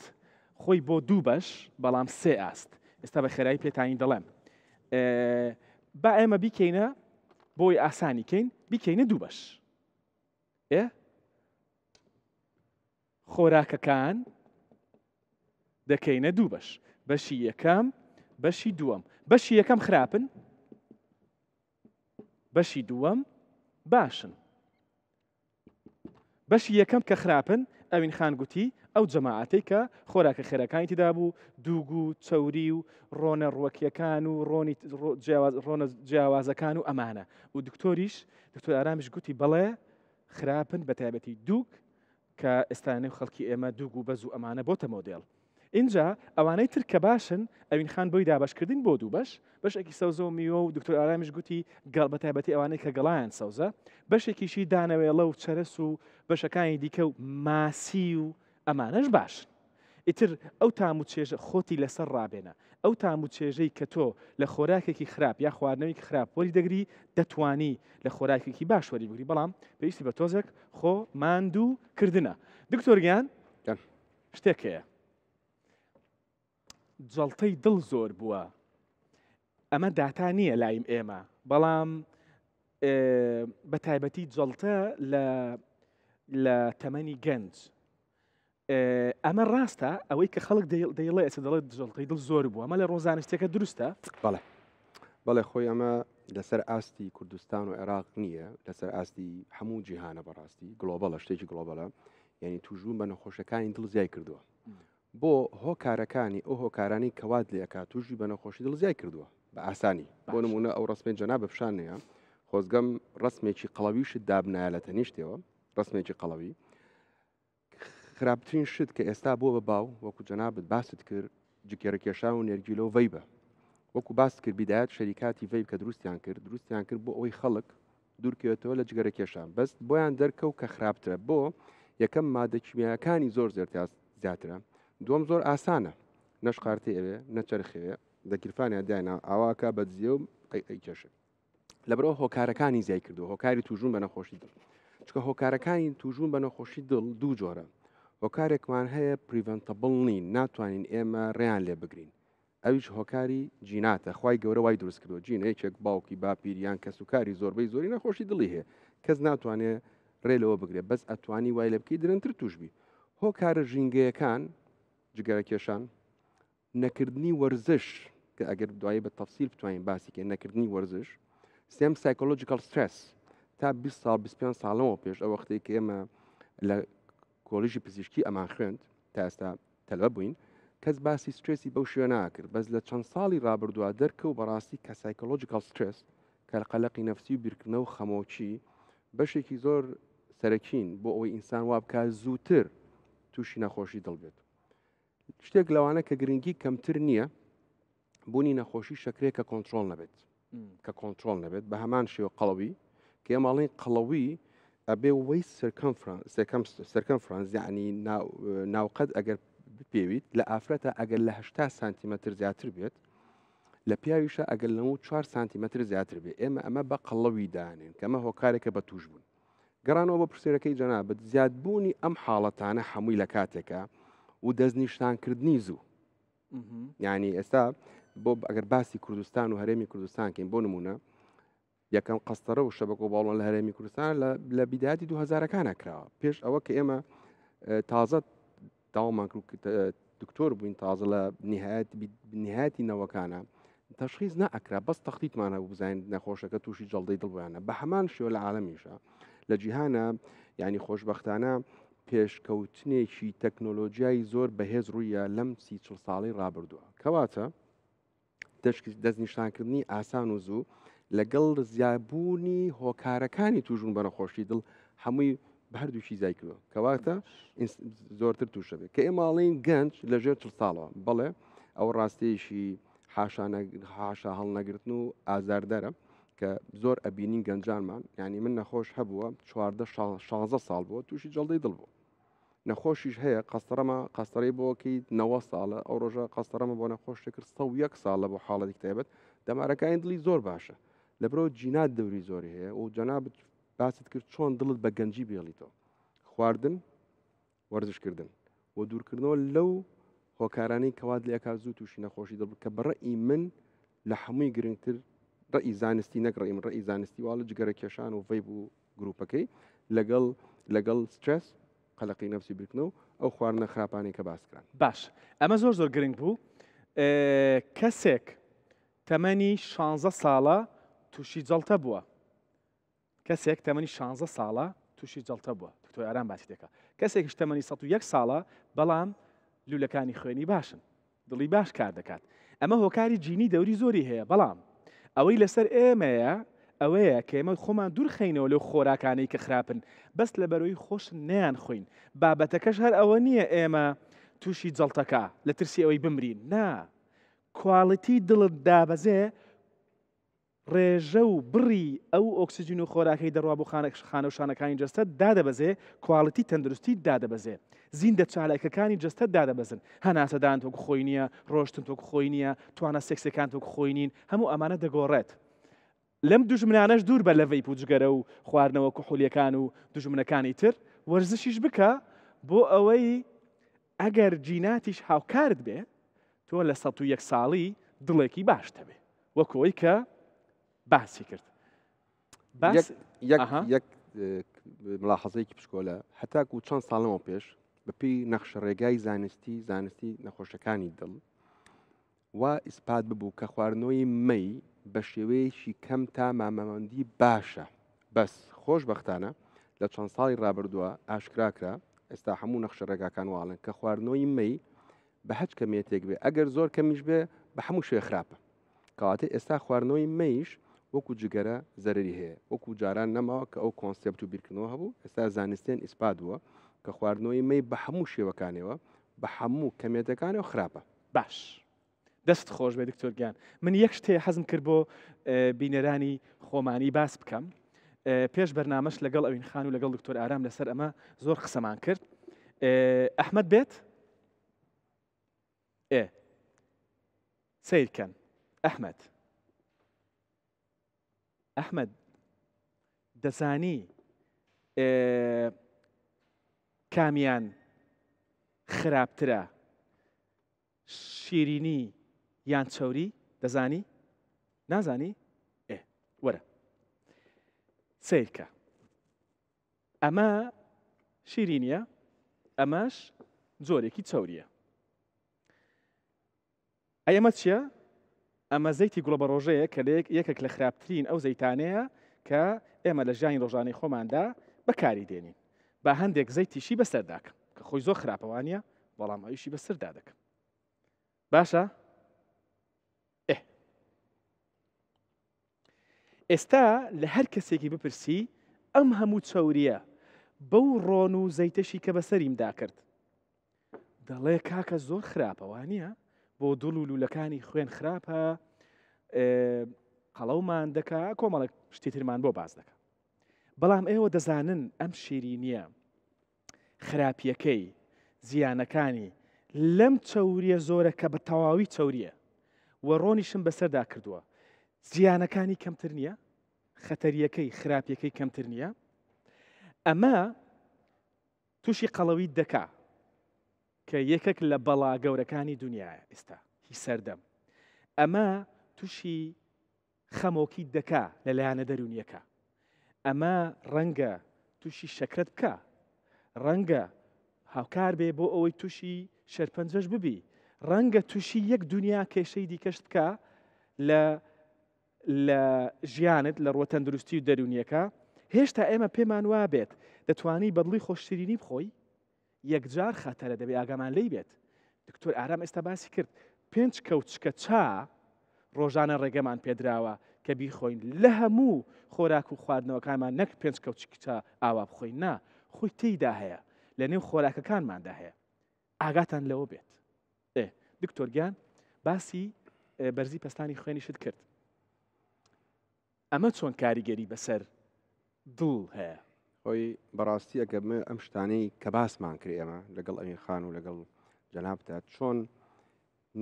خۆی بۆ دوو بەش بەڵام سێ ئاست ئێستا بە خێرایی پێتانی دەڵێم با ئێمە بیکەینە بۆی ئاسانی کەین بیکەینە دوو بەش ئێ خۆراکەکان دەکەینە دوو بەش بەشی یەکەم بەشی دووەم بەشی یەکەم خراپن بەشی دووەم باشن بەشی یەکەم کە خراپن ئەوین خان گوتی ئەو جەماعاتەی کە خۆراکە خێراکانی تدا بوو دووگو و چوری و ڕۆنە ڕوەکیەکان و ڕۆنی ڕۆنە جیاوازەکان و ئەمانە و دکتۆریش دکتۆر ئارامیش گوتی بەڵێ خراپن بە تایبەتی دووک کە ئێستا لەنێو خەڵکی ئێمە دووگ و بەز و ئەمانە بۆتە مۆدێڵ. ئینجا ئەوانەی تر کە باشن، ئەوین خان بۆی دابەش کردین بۆ دوو بەش، بەشێکی سەوزە و میوە و دوکتور ئارامیش گوتی گەڵ بە تایبەتی ئەوانەی کە گەڵایان سەوزە، بەشێکیشی دانەوێڵە و چەرەس و بەشەکانی دیکە و ماسی و ئەمانەش باشن. ئیتر ئەو تام و چێژە خۆتی لەسەر ڕابێنە، ئەو تام و چێژەی کە تۆ لە خۆراکێکی خراپ یا خواردنەوەیەکی خراپ وەری دەگری دەتوانی لە خۆراکێکی باش وەری بگری بەڵام پێویستی بە تۆزێک خۆ ماندوو کردنە دکتۆر گیان شتێک هەیە جەڵتەی دڵ زۆر بووە ئەمە داتا نییە لایم ئێمە بەڵام بە تایبەتی جەڵتە لە لە تەمەنی گەنج ئەمە ڕاستە ئەوەی کە خەڵک دەیڵێ ئێستا دەڵێت دژڵتەی دڵ زۆر بووە ئەمە لە ڕۆزانشتەکە دروستە بەڵێ بەڵێ خۆی ئەمە لەسەر ئاستی کوردستان و عێراق نییە لەسەر ئاستی هەموو جیهانە بەڕاستی گلۆبەڵە شتێکی گلۆبەلە یعنی توژبوون بە نەخۆشەکانی دڵ زیای کردووە بۆ هۆکارەکانی ئەو هۆکارانی کەوات لەکات توژی بە نەخۆشی دڵ زیای کردووە بە ئاسانی بۆ نمونە ئەو ڕستمێن جەنا بەپشان نیە خۆزگەم ڕسمێکی قەڵەویشت دابنایە لە تەنیشتەوە ڕسمێکی قەڵەوی خراپترین شت کە ئێستا بووە بە باو وەکو جەنابت باست کرد جکێرە کێشا و نێرگیلە و ڤەیبە وەکو باست کرد بیدایەت شەریکاتی ڤەیب کە دروستیان کرد دروستیان کرد بۆ ئەوەی خەڵک دوورکەوێتەوە لە جگەرە کێشان بەس بۆیان دەرکەوت کە خراپترە بۆ یەکەم مادە کیمیاکانی زۆر زێرتاز زیاترە دوم زۆر ئاسانە نەشقارتی ئەوێ نەچەرخەوێ دەگیرفانیان داینا ئاواکە بەدزیە و ئەی کێشێت لەبرەوە هۆکارەکانی زیای کردو هۆکاری توژون بە نەخۆشی دڵ چکە هۆکارەکانی توژون بە نەخۆشی دڵ دوو جۆرە هۆکارێکمان هەیە پریڤنتەبڵ نین ناتوانین ئێمە ڕێیان لێ بگرین ئەویش هۆکاری جیناتە خی گەورە وای دروست کردو جینێکێک باوکی باپیریان کەس و کاری زۆربەی زۆری نەخۆشی دڵی هەیە کەس ناتوانێت ڕێ لەوە بگرێت بەس ئەتوانی وای لە بکەی درنتر توشببی هۆکارە ژینگەیەکان جگەرە کێشان نەکردنی وەرزش کە ئەگەر دوایی بە تەفسیل بتوانین باسی کە نەکردنی وەرزش سێم سایکۆلۆژیکال سترس تا 20 سال 25 ساڵەوە پێش ئەو وەختی کە ئێمە لە کۆلیژی پزیشکی ئەمان خوێند تا ئێستا تەلە بووین کەس باسی سترسی بەو شوێ ناکرد بەس لە چەند ساڵی رابردووە دەرکە و بەڕاستی کە سایکۆلۆژیکال سترس کە قەلقی نفسی و بیرکردنە و خەمۆکی بەشێکی زۆر سەرەکین بۆ ئەوەی ئینسان وابکە زووتر تووشی نەخۆشی دڵ بێت شتێک لەوانە کە گرنگی کەمتر نییە بوونی نەخۆشی شەکرێک کە کۆنتترۆل نەبێت کە کۆنتترۆل نەبێت بە هەمان شێوە قەڵەوی کە ماڵی قەڵەوی ئەبێ وەی سەرکەم سەکەم سەرکەم فرانزیانی ناوقەت ئەگەر بپێویت لە ئافرەتە ئەگەر لە هشتا سانتیمەتر زیاتر بێت لە پیاویشە ئەگەر لەمو 4 سانتیمەتر زیاتر بێ ئێمە ئەمە بە قەڵەوی دانێن کەمە هۆکارێکە بە توش بوون گەڕانەوە بە پرسیارەکەی جەنابت زیادبوونی ئەم حاڵەتانە هەمووی لە کاتێکە و دەستنیشتانکردنی زوو ینی ئێستا بۆ ئەگەر باسی کوردستان و هەرێمی کوردستانکەین بۆ نمونە یەکەم قەستەرە و شەبەک و باڵۆن لە هەرێمی کوردستان لە بیداتی دوهزارەکانە کراوە پێش ئەوە کە ئێمە تازە داوامان کرد کە دکتۆر بووین تازە لە نهایەت نهایەتی نەوەکانە تەشخیز نەئەکرا بەس تەختیتمانە بوو بزانین نەخۆشەکە تووشی جەڵدەی دڵبیانە بە هەمان شێوە لە عاالمیشە لە جیهانە ینی خۆشببختانە پێشکەوتنێکی تەکنۆلۆژیای زۆر بەهێز ڕوویە لەم سی چل ساڵی ڕابردووە کەواتە دەستنیشانکردنی ئاسان و زوو لەگەڵ زیابوونی هۆکارەکانی توژون بە نەخۆشی دڵ هەمووی بەردووشی زای کردو کەواتە زۆرتر تووشەبێت کە ئێماڵین گەنج لەژێر چ ساڵەوە بڵێ ئەو ڕاستیشی حاشانە حاشا هەڵنەگرتن و ئازاردەرە کە زۆر ئەبینین گەنجانمان ینی من نەخۆش هەبووە چواردە شازە ساڵ بووە تووشی جڵدەی دڵ بوو نەخۆشیش هەیە قەستەڕەمە قەستەرەی بۆکەی نەوە ساڵە ئەو ڕۆژە قەستەڕەمە بۆ نەخۆشی کرد سە و یەک ساڵە بۆ حاڵەتی تایبەت دەمارەکانی دڵی زۆر باشە لە برۆ جینات دەوری زۆری هەیە و جەنابت باست کرد چۆن دڵت بە گەنجی بێڵیتەوە خواردن وەرزشکردن و دوورکردنەوە لەو هۆکارانی کەوات لەکات زوو تووشی نەخۆشی دڵ کە بڕی من لە هەمووی گرنگتر ڕێی زانستی نەگڕی من ڕێی زانستی واڵە جگەرە کێشان و ڤەی بوو گروپەکەی لەگەڵ لەگەڵ سترس قەلقی نفسی برکنە و ئەو خواردنە خراپانی کە باسکران باش ئەمە زۆر زۆر گرنگ بوو کەسێک تەمەنی 16 ساڵە تووشی جەڵتە بووە کەسێک تەمەنی شانزە ساڵە تووشی جەڵتە بووە دکتۆر ئارام باسی دەکە کەسێکش تەمەنی 101 ساڵە بەڵام لولەکانی خوێنی باشن دڵی باش کار دەکات ئەمە هۆکاری جینی دەوری زۆری هەیە بەڵام ئەوەی لەسەر ئێمەیە ئەوەیە کێمە خۆمان دوورخینەوە لەو خۆراکانەی کە خراپن بەس لە بەرەوەی خۆش نیان خوین بابەتەکەش هەر ئەوە نییە ئێمە تووشی جەڵتەکە لە ترسی ئەوەی بمرین نا کواڵیتی دڵت دابەزێ ڕێژە و بڕی ئەو ئۆکسجین و خۆراکەی دەڕوا بۆ خانە و شانەکانی جەستەت دادەبەزێ، کواڵیتی تەندروستیت دادەبەزێ. زیندە چالاکەکانی جەستەت دادەبەزن. هەناسەدانت وەکو خۆی نییە، ڕۆشتنت وەکو خۆی نییە، توانا سێکسیەکانت وەکو خۆی نین، هەموو ئەمانە دەگۆڕێت. لەم دوژمنانەش دوور بە لە ڤەیپ و جگەرە و خواردنەوە کحولیەکان و دوژمنەکانی تر، وەرزشیش بکە بۆ ئەوەی ئەگەر جیناتیش هاوکارت بێ تۆ لە سە و یەک ساڵی دڵێکی باش دەبێ وەک ئەوی کە باسی کرد یەک ملاحەزەیەکی پشکۆلە هەتاکو و چەند ساڵەوە پێش بەپی نەخشە ڕێگای زانستی زانستی نەخۆشەکانی دڵ وا ئیسپات ببوو کە خواردنەوەی مەی بە شێوەیەکی کەم تا مامەوەندی باشە. بەس خۆشبەختانە لە چەند ساڵی ڕابردووە ئاشکرا کرا، ئێستا هەموو نەخشە ڕێگاکان واڵن کە خواردنەوەی مەی بە هەچ کەمیەتێک بێ ئەگەر زۆر کەمیش بێ بە هەموو شوێ خراپە. کەواتە ئێستا خواردنەوەی مەیش وەکو جگەرە زەرری هەیە وەکو جاران نەماوە کە ئەو کۆنسپت و بیرکردنەوە هەبوو ئێستا زانستێن ئیسپات بووە کە خواردنەوەی مەی بە هەموو شێوەکانەوە بە هەموو کەمێتەکانەوە خراپە. باش دەست خۆش بێ دکتۆر گیان من یەک شتێ حەزم کرد بۆ بینەرانی خۆمانی باس بکەم پێش بەرنمەش لەگەڵ ئەوین خان و لەگەڵ دکتۆر ئارام لەسەر ئەمە زۆر قسەمان کرد ئەحمد بێت ئێ سیرکەن ئەحمد ئەحمەد دەزانی کامیان خراپترە شیرینی یان چەوری دەزانی نازانی ئێ وەرە سیرکە ئەمە شیرینە ئەمەش جۆرێکی چەوریە ئەی ئەمە چیە؟ ئەمە زەیتی گوڵەبەڕۆژەیە کە یەکێک لە خراپترین ئەو زەیتانەیە کە ئێمە لە ژیانی ڕۆژانەی خۆماندا بەکاری دێنین با هەندێک زەیتیشی بەسەرداکەم کە خۆی زۆر خراپەوانە بەڵام ئەویشی بەسەردا دەکەم باشە ئێستا لە هەر کەسێکی بپرسی ئەم هەموو چەورییە بەو ڕۆن و زەیتەشی کە بەسەریم داکرد دەڵێ کاکە زۆر خراپەوە نییە بۆ دڵ و لولەکانی خوێن خراپە قەڵەومان دەکا کۆمەڵک شتیترمان بۆ باز دەکە بەڵام ئێوە دەزانن ئەم شیری نییە خراپیەکەی، زیانەکانی، لەم چەوریە زۆرە کە بە تەواوی چەوریە و ڕۆنیشم بەسەردا کردووە. زیانەکانی کەمتر نییە، خەتەریەکەی، خراپیەکەی کەمتر نییە. ئەمە تووشی قەڵەوی دەکا کە یەکێک لە بەڵا گەورەکانی دنیاە ئێستا هی سەردەم. ئەمە تووشی خەمۆکیت دەکا لە لایەنە دەروونیەکە ئەمە ڕەنگە تووشی شەکرەت بکە ڕەنگە هاوکار بێ بۆ ئەوەی تووشی شەرپەنجەش ببی ڕەنگە تووشی یەک دنیا کێشەی دیکەشت بکە لە لە ژیانت لە ڕوە تەندروستی و دەرونیەکە هێشتا ئێمە پێمان وابێت دەتوانی بەدڵی خۆشترینی بخۆی یەکجار خەتەرە دەبێ ئاگامان لێی بێت دکتۆر ئارام ئێستا باسی کرد پێنج کەوچکە چا ڕۆژانە ڕێگەمان پێدراوە کە بیخۆین لە هەموو خۆراک و خواردنەوەکانمان نەک پێنج کەوچکچە ئاوا بخۆین نا خۆی تێیدا هەیە لە نێو خۆراکەکانماندا هەیە ئاگاتان لەوە بێت ئێ دکتۆرگیان باسی بەرزی پستانی خوێنیشت کرد ئەمە چۆن کاریگەری بەسەر دڵ هەیە؟ خۆی بەڕاستی ئەگە ئەم شتانەی کە باسمان کرد ئێمە لەگەڵ ئەوین خان و لەگەڵ جەنابتە چۆن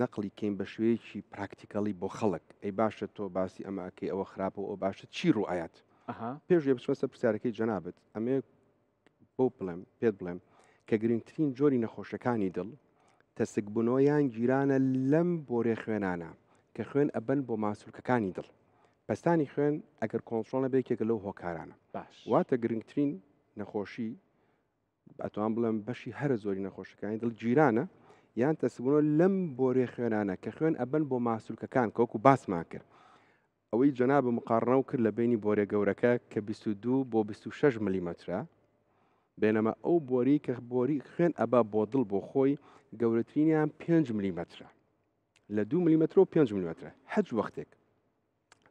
نەقلی کەین بە شوەیەکی پراکتیکەڵی بۆ خەڵک ئەی باشە تۆ باسی ئەمەکەی ئەوە خراپە ئەو باشە چی ڕوئایات پێش بچمەسە پرسیارەکەی جەنابەت ئەمێ بۆ بڵێم پێت بڵێم کە گرنگترین جۆری نەخۆشەکانی دڵ تەسک بنۆیان گیرانە لەم بۆرێ خوێنانە کە خوێن ئەبەن بۆ ماسولکەکانی دڵ پستانی خوێن ئەگەر کۆنتترۆلە بێکێکە لەو هۆکارانە باش واتە گرنگترین نەخۆشی ئەتوان بڵم بەشی هەرە زۆری نەخۆشەکانی دڵ گیرانە یان تەسبوونەوە لەم بۆرێ خوێنانە کە خوێن ئەبن بۆ ماسولکەکان کۆکو باسمان کرد ئەوەی جەنابم مقاڕنەو کرد لە بەینی بۆرێ گەورەکە کە بیست و دوو بۆ بیست و شەش ملیمەترە، بێنەمە ئەو بۆری کە بۆری خوێن ئەبا بۆ دڵ بۆ خۆی گەورەترینیان پێنج ملیمەترە لە دوو ملیمەتر و پێنج ملیمەترە هەچ وەختێک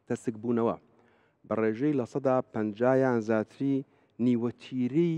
تەسک بوونەوە بە ڕێژەی لە سەدا پەنجایان زیاتری نیوەتیرەی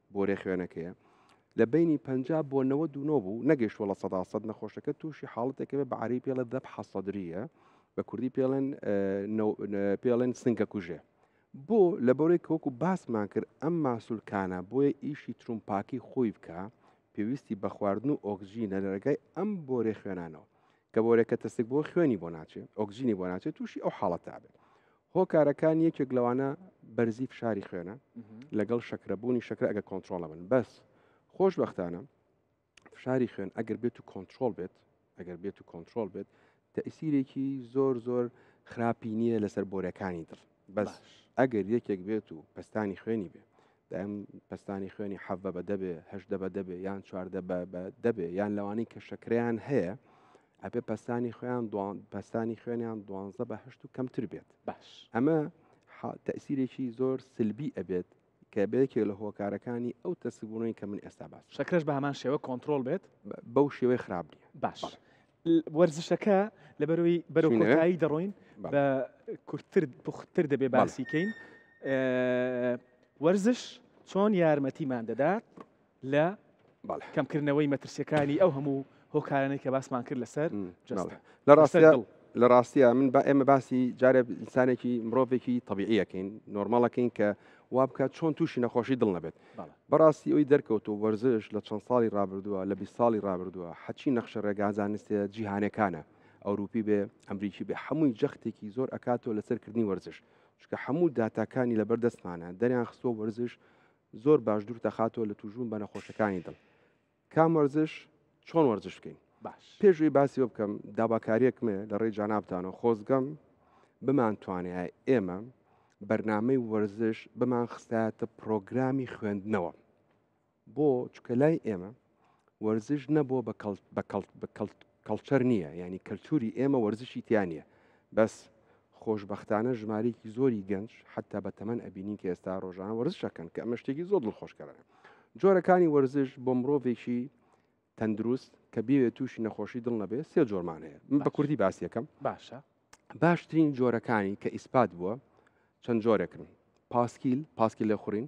بۆرێ خوێنەکەیە لە بینی پ بۆ نەوە دوونۆ بوو نەگەشتوە لە سەدا سەد نەخۆشەکە تووشی حاڵەتێکەوە بە عری پێڵە دەپ حەسەدریە بە کوردی پێڵێن پێڵێن سنگە کوژێ بۆ لە بەرەی کۆک و باسمان کرد ئەم ماسولکانە بۆیە ئیشی ترومپاکی خۆی بکە پێویستی بە خواردن و ئۆکسجینە لە ڕێگای ئەم بۆرێ خوێنانەوە کە بۆرێکە تەسک بۆ خوێنی بۆ ناچێت ئۆکسجینی بۆ ناچێت تووشی ئەو حاڵەتابێت هۆکارەکانی یەکێک لەوانە بەرزی فشاری خوێنە لەگەڵ شەکرەبوونی شەکرە ئەگە کۆنتترۆڵە بن بەس خۆشببختانە فشاری خوێن ئەگەر بێت و کۆنتترۆل بێت ئەگەر بێت و کۆنتترۆل بێت تەئسیرێکی زۆر زۆر خراپی نییە لەسەر بۆرەکانی دڵ بەس ئەگەر یەکێک بێت و پستانی خوێنی بێ دایم پستانی خوێنی حەڤە بە دەبێ هەش دەبە دەبێ یان چواردە بە دەبێ یان لەوانەی کە شەکریان هەیە ئەبێ پەستانی خوێیان دوان پەستانی خوێنیان دوانزە بە هەشت و کەمتر بێت باش ئەمە ح- تەئسیرێکی زۆر سلبی ئەبێت کە بەیەکێک لە هۆکارەکانی ئەو تەسکبوونەی کە من ئێستا باس شەکرەش بە هەمان شێوە کۆنترۆڵ بێت ب- بەو شێوەی خراپ نییە باش بەڵێ. ل- وەرزشەکە لەبەرەوەی بەرەو چوینەوە؟ کۆتایی دەڕۆین بەڵێ. بە کورتتر پوختتر دەبێ بەڵێ. باسی کەین ئێ، وەرزش چۆن یارمەتیمان دەدات لە کەمکردنەوەی مەترسیەکانی ئەو هەموو هۆکارانەی کە باسمان کرد لەسەر لە ڕاستە لە ڕاستیە من با ئێمە باسی جارێ ئینسانێکی مرۆڤێکی طببیعیەکەین نۆرمالەکەین کە وا بکات چۆن تووشی نەخۆشی دڵ نەبێت بەڕاستی ئەوی دەرکەوت و وەرزش لە چەند ساڵی ڕابردووە لە بی ساڵی ڕابردووە حەچی نەخشە ڕێگازانستێ جیهانەکانە ئەوروپی بێ ئەمریکی بێ هەمووی جەختێکی زۆر ئەکاتەوە لەسەرکردنی وەرزش چکە هەموو داتاکانی لەبەر دەستمانە دەریان خستۆ وەرزش زۆر باش دوور دەخاتەوە لە توژون بە نەخۆشەکانی دڵ کام وەرزش چۆن وەرزش بکەین باش پێشوی باسی بە بکەم داباکاریەکمێ لە ڕێی جانابتانەوە خۆزگەم بمان توانای ئێمە بەرنمەی وەرزش بمان خستایەتە پرۆگرامی خوێندنەوە بۆ چکە لای ئێمە وەرزش نەبووە بە کەڵ بە کەڵ بە کەڵ کەڵچەر نییە یانی کەلتوری ئێمە وەرزشی تیا نییە بەس خۆشببختانە ژمارەیەکی زۆری گەنج حتا بە تەمەەن ئەبینین کە ئێستا ڕۆژان وەرزشەکەن کە ئەمە شتێکی زۆر دڵ خۆشکەرە جۆرەکانی وەرزش بۆ مرۆڤێکی تەندروست کە بێت تووشی نەخۆشی دڵ نەبێت سێ جۆرمان هەیە من بە باش. کوردی باسیەکەم باشە باشترین جۆرەکانی کە ئیسپات بووە چەند جۆرێکن پاسکیل پاسکی لێ خوڕین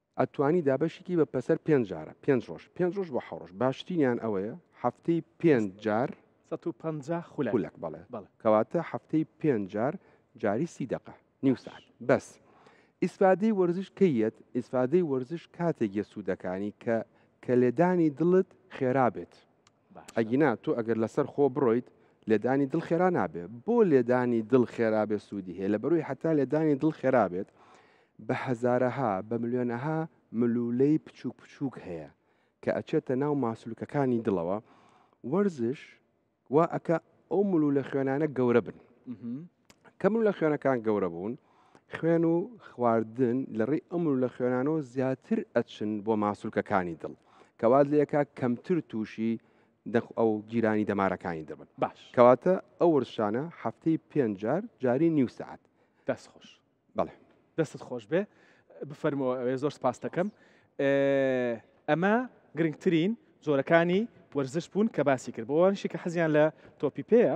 ئەتوانی دابەشیکی بە پەسەر پێنج جارە پێنج ڕۆژ پێنج ڕۆژ بۆ حەڕۆژ باشتینیان ئەوەیە هەفتەی پێنج جار خولەک بەڵێ کەواتە هەفتەی پێنج جار جاری سی دقە نیو ساعت بەس ئیسفادەی وەرزش کەیەت ئیسفادەی وەرزش کاتێک یە سوودەکانی کە کە لێدانی دڵت خێرا بێت ئەگینا تۆ ئەگەر لەسەر خۆ بڕۆیت لێدانی دڵ خێرا نابێ بۆ لێدانی دڵ خێرا بێ سوودی هەیە لە بەروی حتا لێدانی دڵ خێرا بێت بە هەزارەها بە ملیۆنەها ملولەی بچووک بچووک هەیە کە ئەچێتە ناو ماسولکەکانی دڵەوە وەرزش وا ئەکە ئەو ملولە خوێنانە گەورە بن کەم و لە خوێنەکان گەورە بوون خوێن و خواردن لە ڕێی ئەمر لە خوێنانەوە زیاتر ئەچن بۆ ماسولکەکانی دڵ کەوات لەکە کەمتر تووشی دەخ ئەو گیرانی دەمارەکانی دەبن باش کەواتە ئەو ورشانە هەفتەی پێنجار جاری نیو سعات دەست خۆش بەڵێ دەستت خۆش بێ بفەرمەوە ئەوێ زۆر سپاس دەکەم ئەمە گرنگترین جۆرەکانی وەرزش بوون کە باسی کرد بۆوانشی کە حەزیان لە تۆپی پێەیە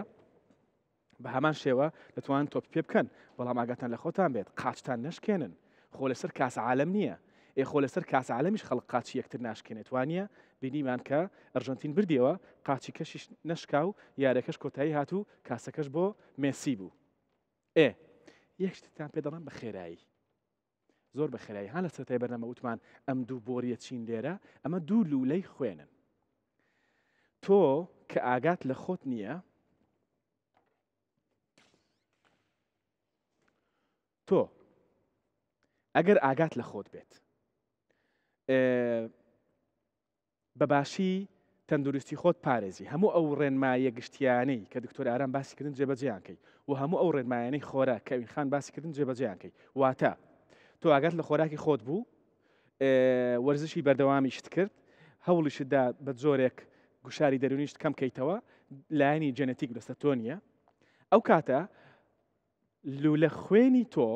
بە هەمان شێوە دەتوان تۆپ پێ بکەن بەڵام ئاگاتان لە خۆتان بێت قاچتان نشکێنن خۆ لەسەر کاسە عالم نییە ئێ خۆ لەسەر کاسە عالمیش خەڵق قاچی یەکتر ناشکێنێت وانە بینیمان کە ئەرژەنتین بردیەوە قاچی کەشیش نشکا و یارەکەش کۆتایی هات و کاسەکەش بۆ مێسی بوو ئێ یەکشتتان پێ دەڵم بە خێرایی زۆر بە خێرایی ها لە سەتای بەرنامە وتمان ئەم دوو بۆریە چین لێرە ئەمە دوو لوولەی خوێنن تۆ کە ئاگات لە خۆت نییە تۆ ئەگەر ئاگات لە خۆت بێت بە باشی تەندروستی خۆت پارێزی هەموو ئەو ڕێنماییە گشتیانەی کە دکتۆر ئارام باسی کردن جێبەجێیان کەی و هەموو ئەو ڕێنمایانەی خۆراک کە ئینخان باسی کردن جێبەجێیان کەی واتە تۆ ئاگات لە خۆراکی خۆت بوو وەرزشی بەردەوامیشت کرد هەوڵیشتدا بە جۆرێک گوشاری دەرونیشت کەم کەیتەوە لایەنی جەنەتیک بەستە تۆ نییە ئەو کاتە لولە خوێنی تۆ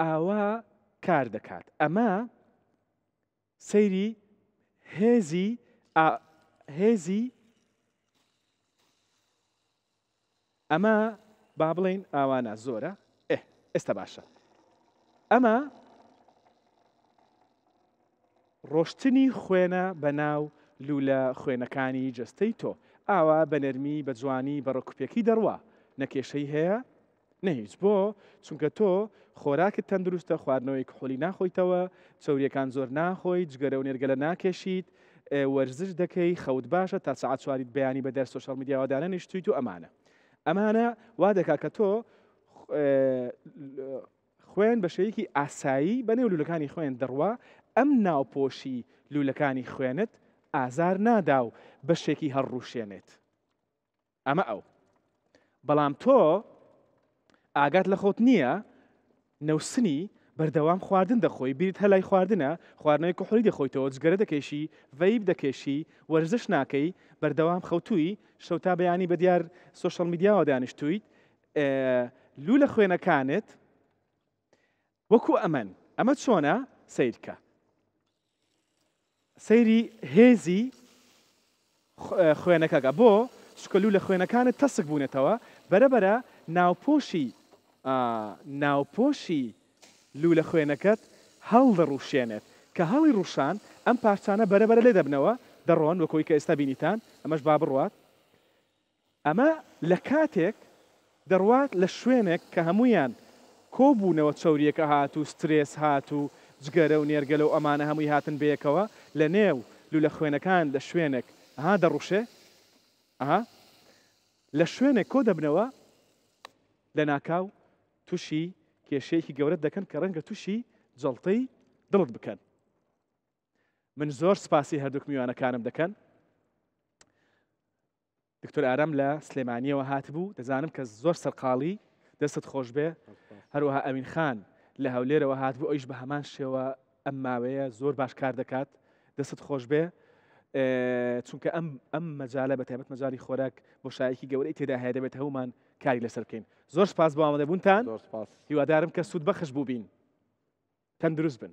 ئاوا کار دەکات ئەمە سەیری هێزی ئا هێزی ئەمە با بڵێین ئاوانە زۆرە ئێ ئێستا باشە ئەمە ڕۆشتنی خوێنە بە ناو لوولە خوێنەکانی جەستەی تۆ ئاوا بە نەرمی بە جوانی بە ڕکوپێکی دەڕوا نەکێشەی هەیە نەهیچ بۆ چونکە تۆ خۆراکت تەندروستە خواردنەوەی کحۆلی ناخۆیتەوە چوریەکان زۆر ناخۆی جگەرە و نێرگەلە ناکێشیت وەرزش دەکەی خەوت باشە تا سعات چواریت بەیانی بەدەر سوۆشال میدیاوادانە نیشتیت و ئەمانە ئەمانە وا دەکا کە تۆ خوێن بە شەیەکی ئاسایی بە نێو لولەکانی خوێن دەڕوا ئەم ناوپۆشی لولەکانی خوێنت ئازار نادا و بەشێکی هەڕوشێنێت ئەمە ئەو بەڵام تۆ ئاگات لە خۆت نییە نەوسنی بەردەوام خواردن دەخۆی بیرت هەلای خواردنە خواردنەوەی کحولی دەخۆیتەوە جگەرە دەکێشی ڤەیب دەکێشی وەرزش ناکەی بەردەوام خەوتووی شەو تا بەیانی بە دیار سوۆشەڵ میدیاوە دانیشتویت لوو لە خوێنەکانت وەکو ئەمەن ئەمە چۆنە سیرکە سەیری هێزی خوێنەکەکە بۆ چکە لوولە خوێنەکانت تەسک بوونەتەوە بەرەبەرە ناوپۆشی ناوپۆشی لوولە خوێنەکەت هەڵدەڕوشێنێت کە هەڵی ڕوشان ئەم پارچانە بەرەبەرە لێ دەبنەوە دەڕۆن وەکۆی کە ئێستا بینیتان ئەمەش با بڕوات ئەمە لە کاتێک دەڕوات لە شوێنێک کە هەموویان کۆ بوونەوە چەورییەکە هات و سترێس هات و جگەرە و نێرگەلە و ئەمانە هەمووی هاتن بەیەکەوە لە نێو لوولە خوێنەکان لە شوێنێک ها دەڕوشێ ها لە شوێنێک کۆ دەبنەوە لە ناکاو تووشی کێشەیەکی گەورەت دەکەن کە ڕەنگە تووشی جەڵتەی دڵت بکەن من زۆر سپاسی هەردووک میوانەکانم دەکەن دکتۆر ئارام لە سلێمانیەوە هاتبوو دەزانم کە زۆر سەرقاڵی دەستت خۆش بێ هەروەها ئەوین خان لە هەولێرەوە هاتبوو ئەویش بە هەمان شێوە ئەم ماوەیە زۆر باش کار دەکات دەستت خۆش بێ چونکە ئەم ئەم مەجالە بە تایبەت مەجای خۆراک بۆ شایەکی گەورەی تێدا هەیە دەبێت هەومان کاری لەسەر بکەین زۆر سپاس بۆ ئامادەبوونتان هیوادارم کە سوود بەخش بووبین تەندروست بن.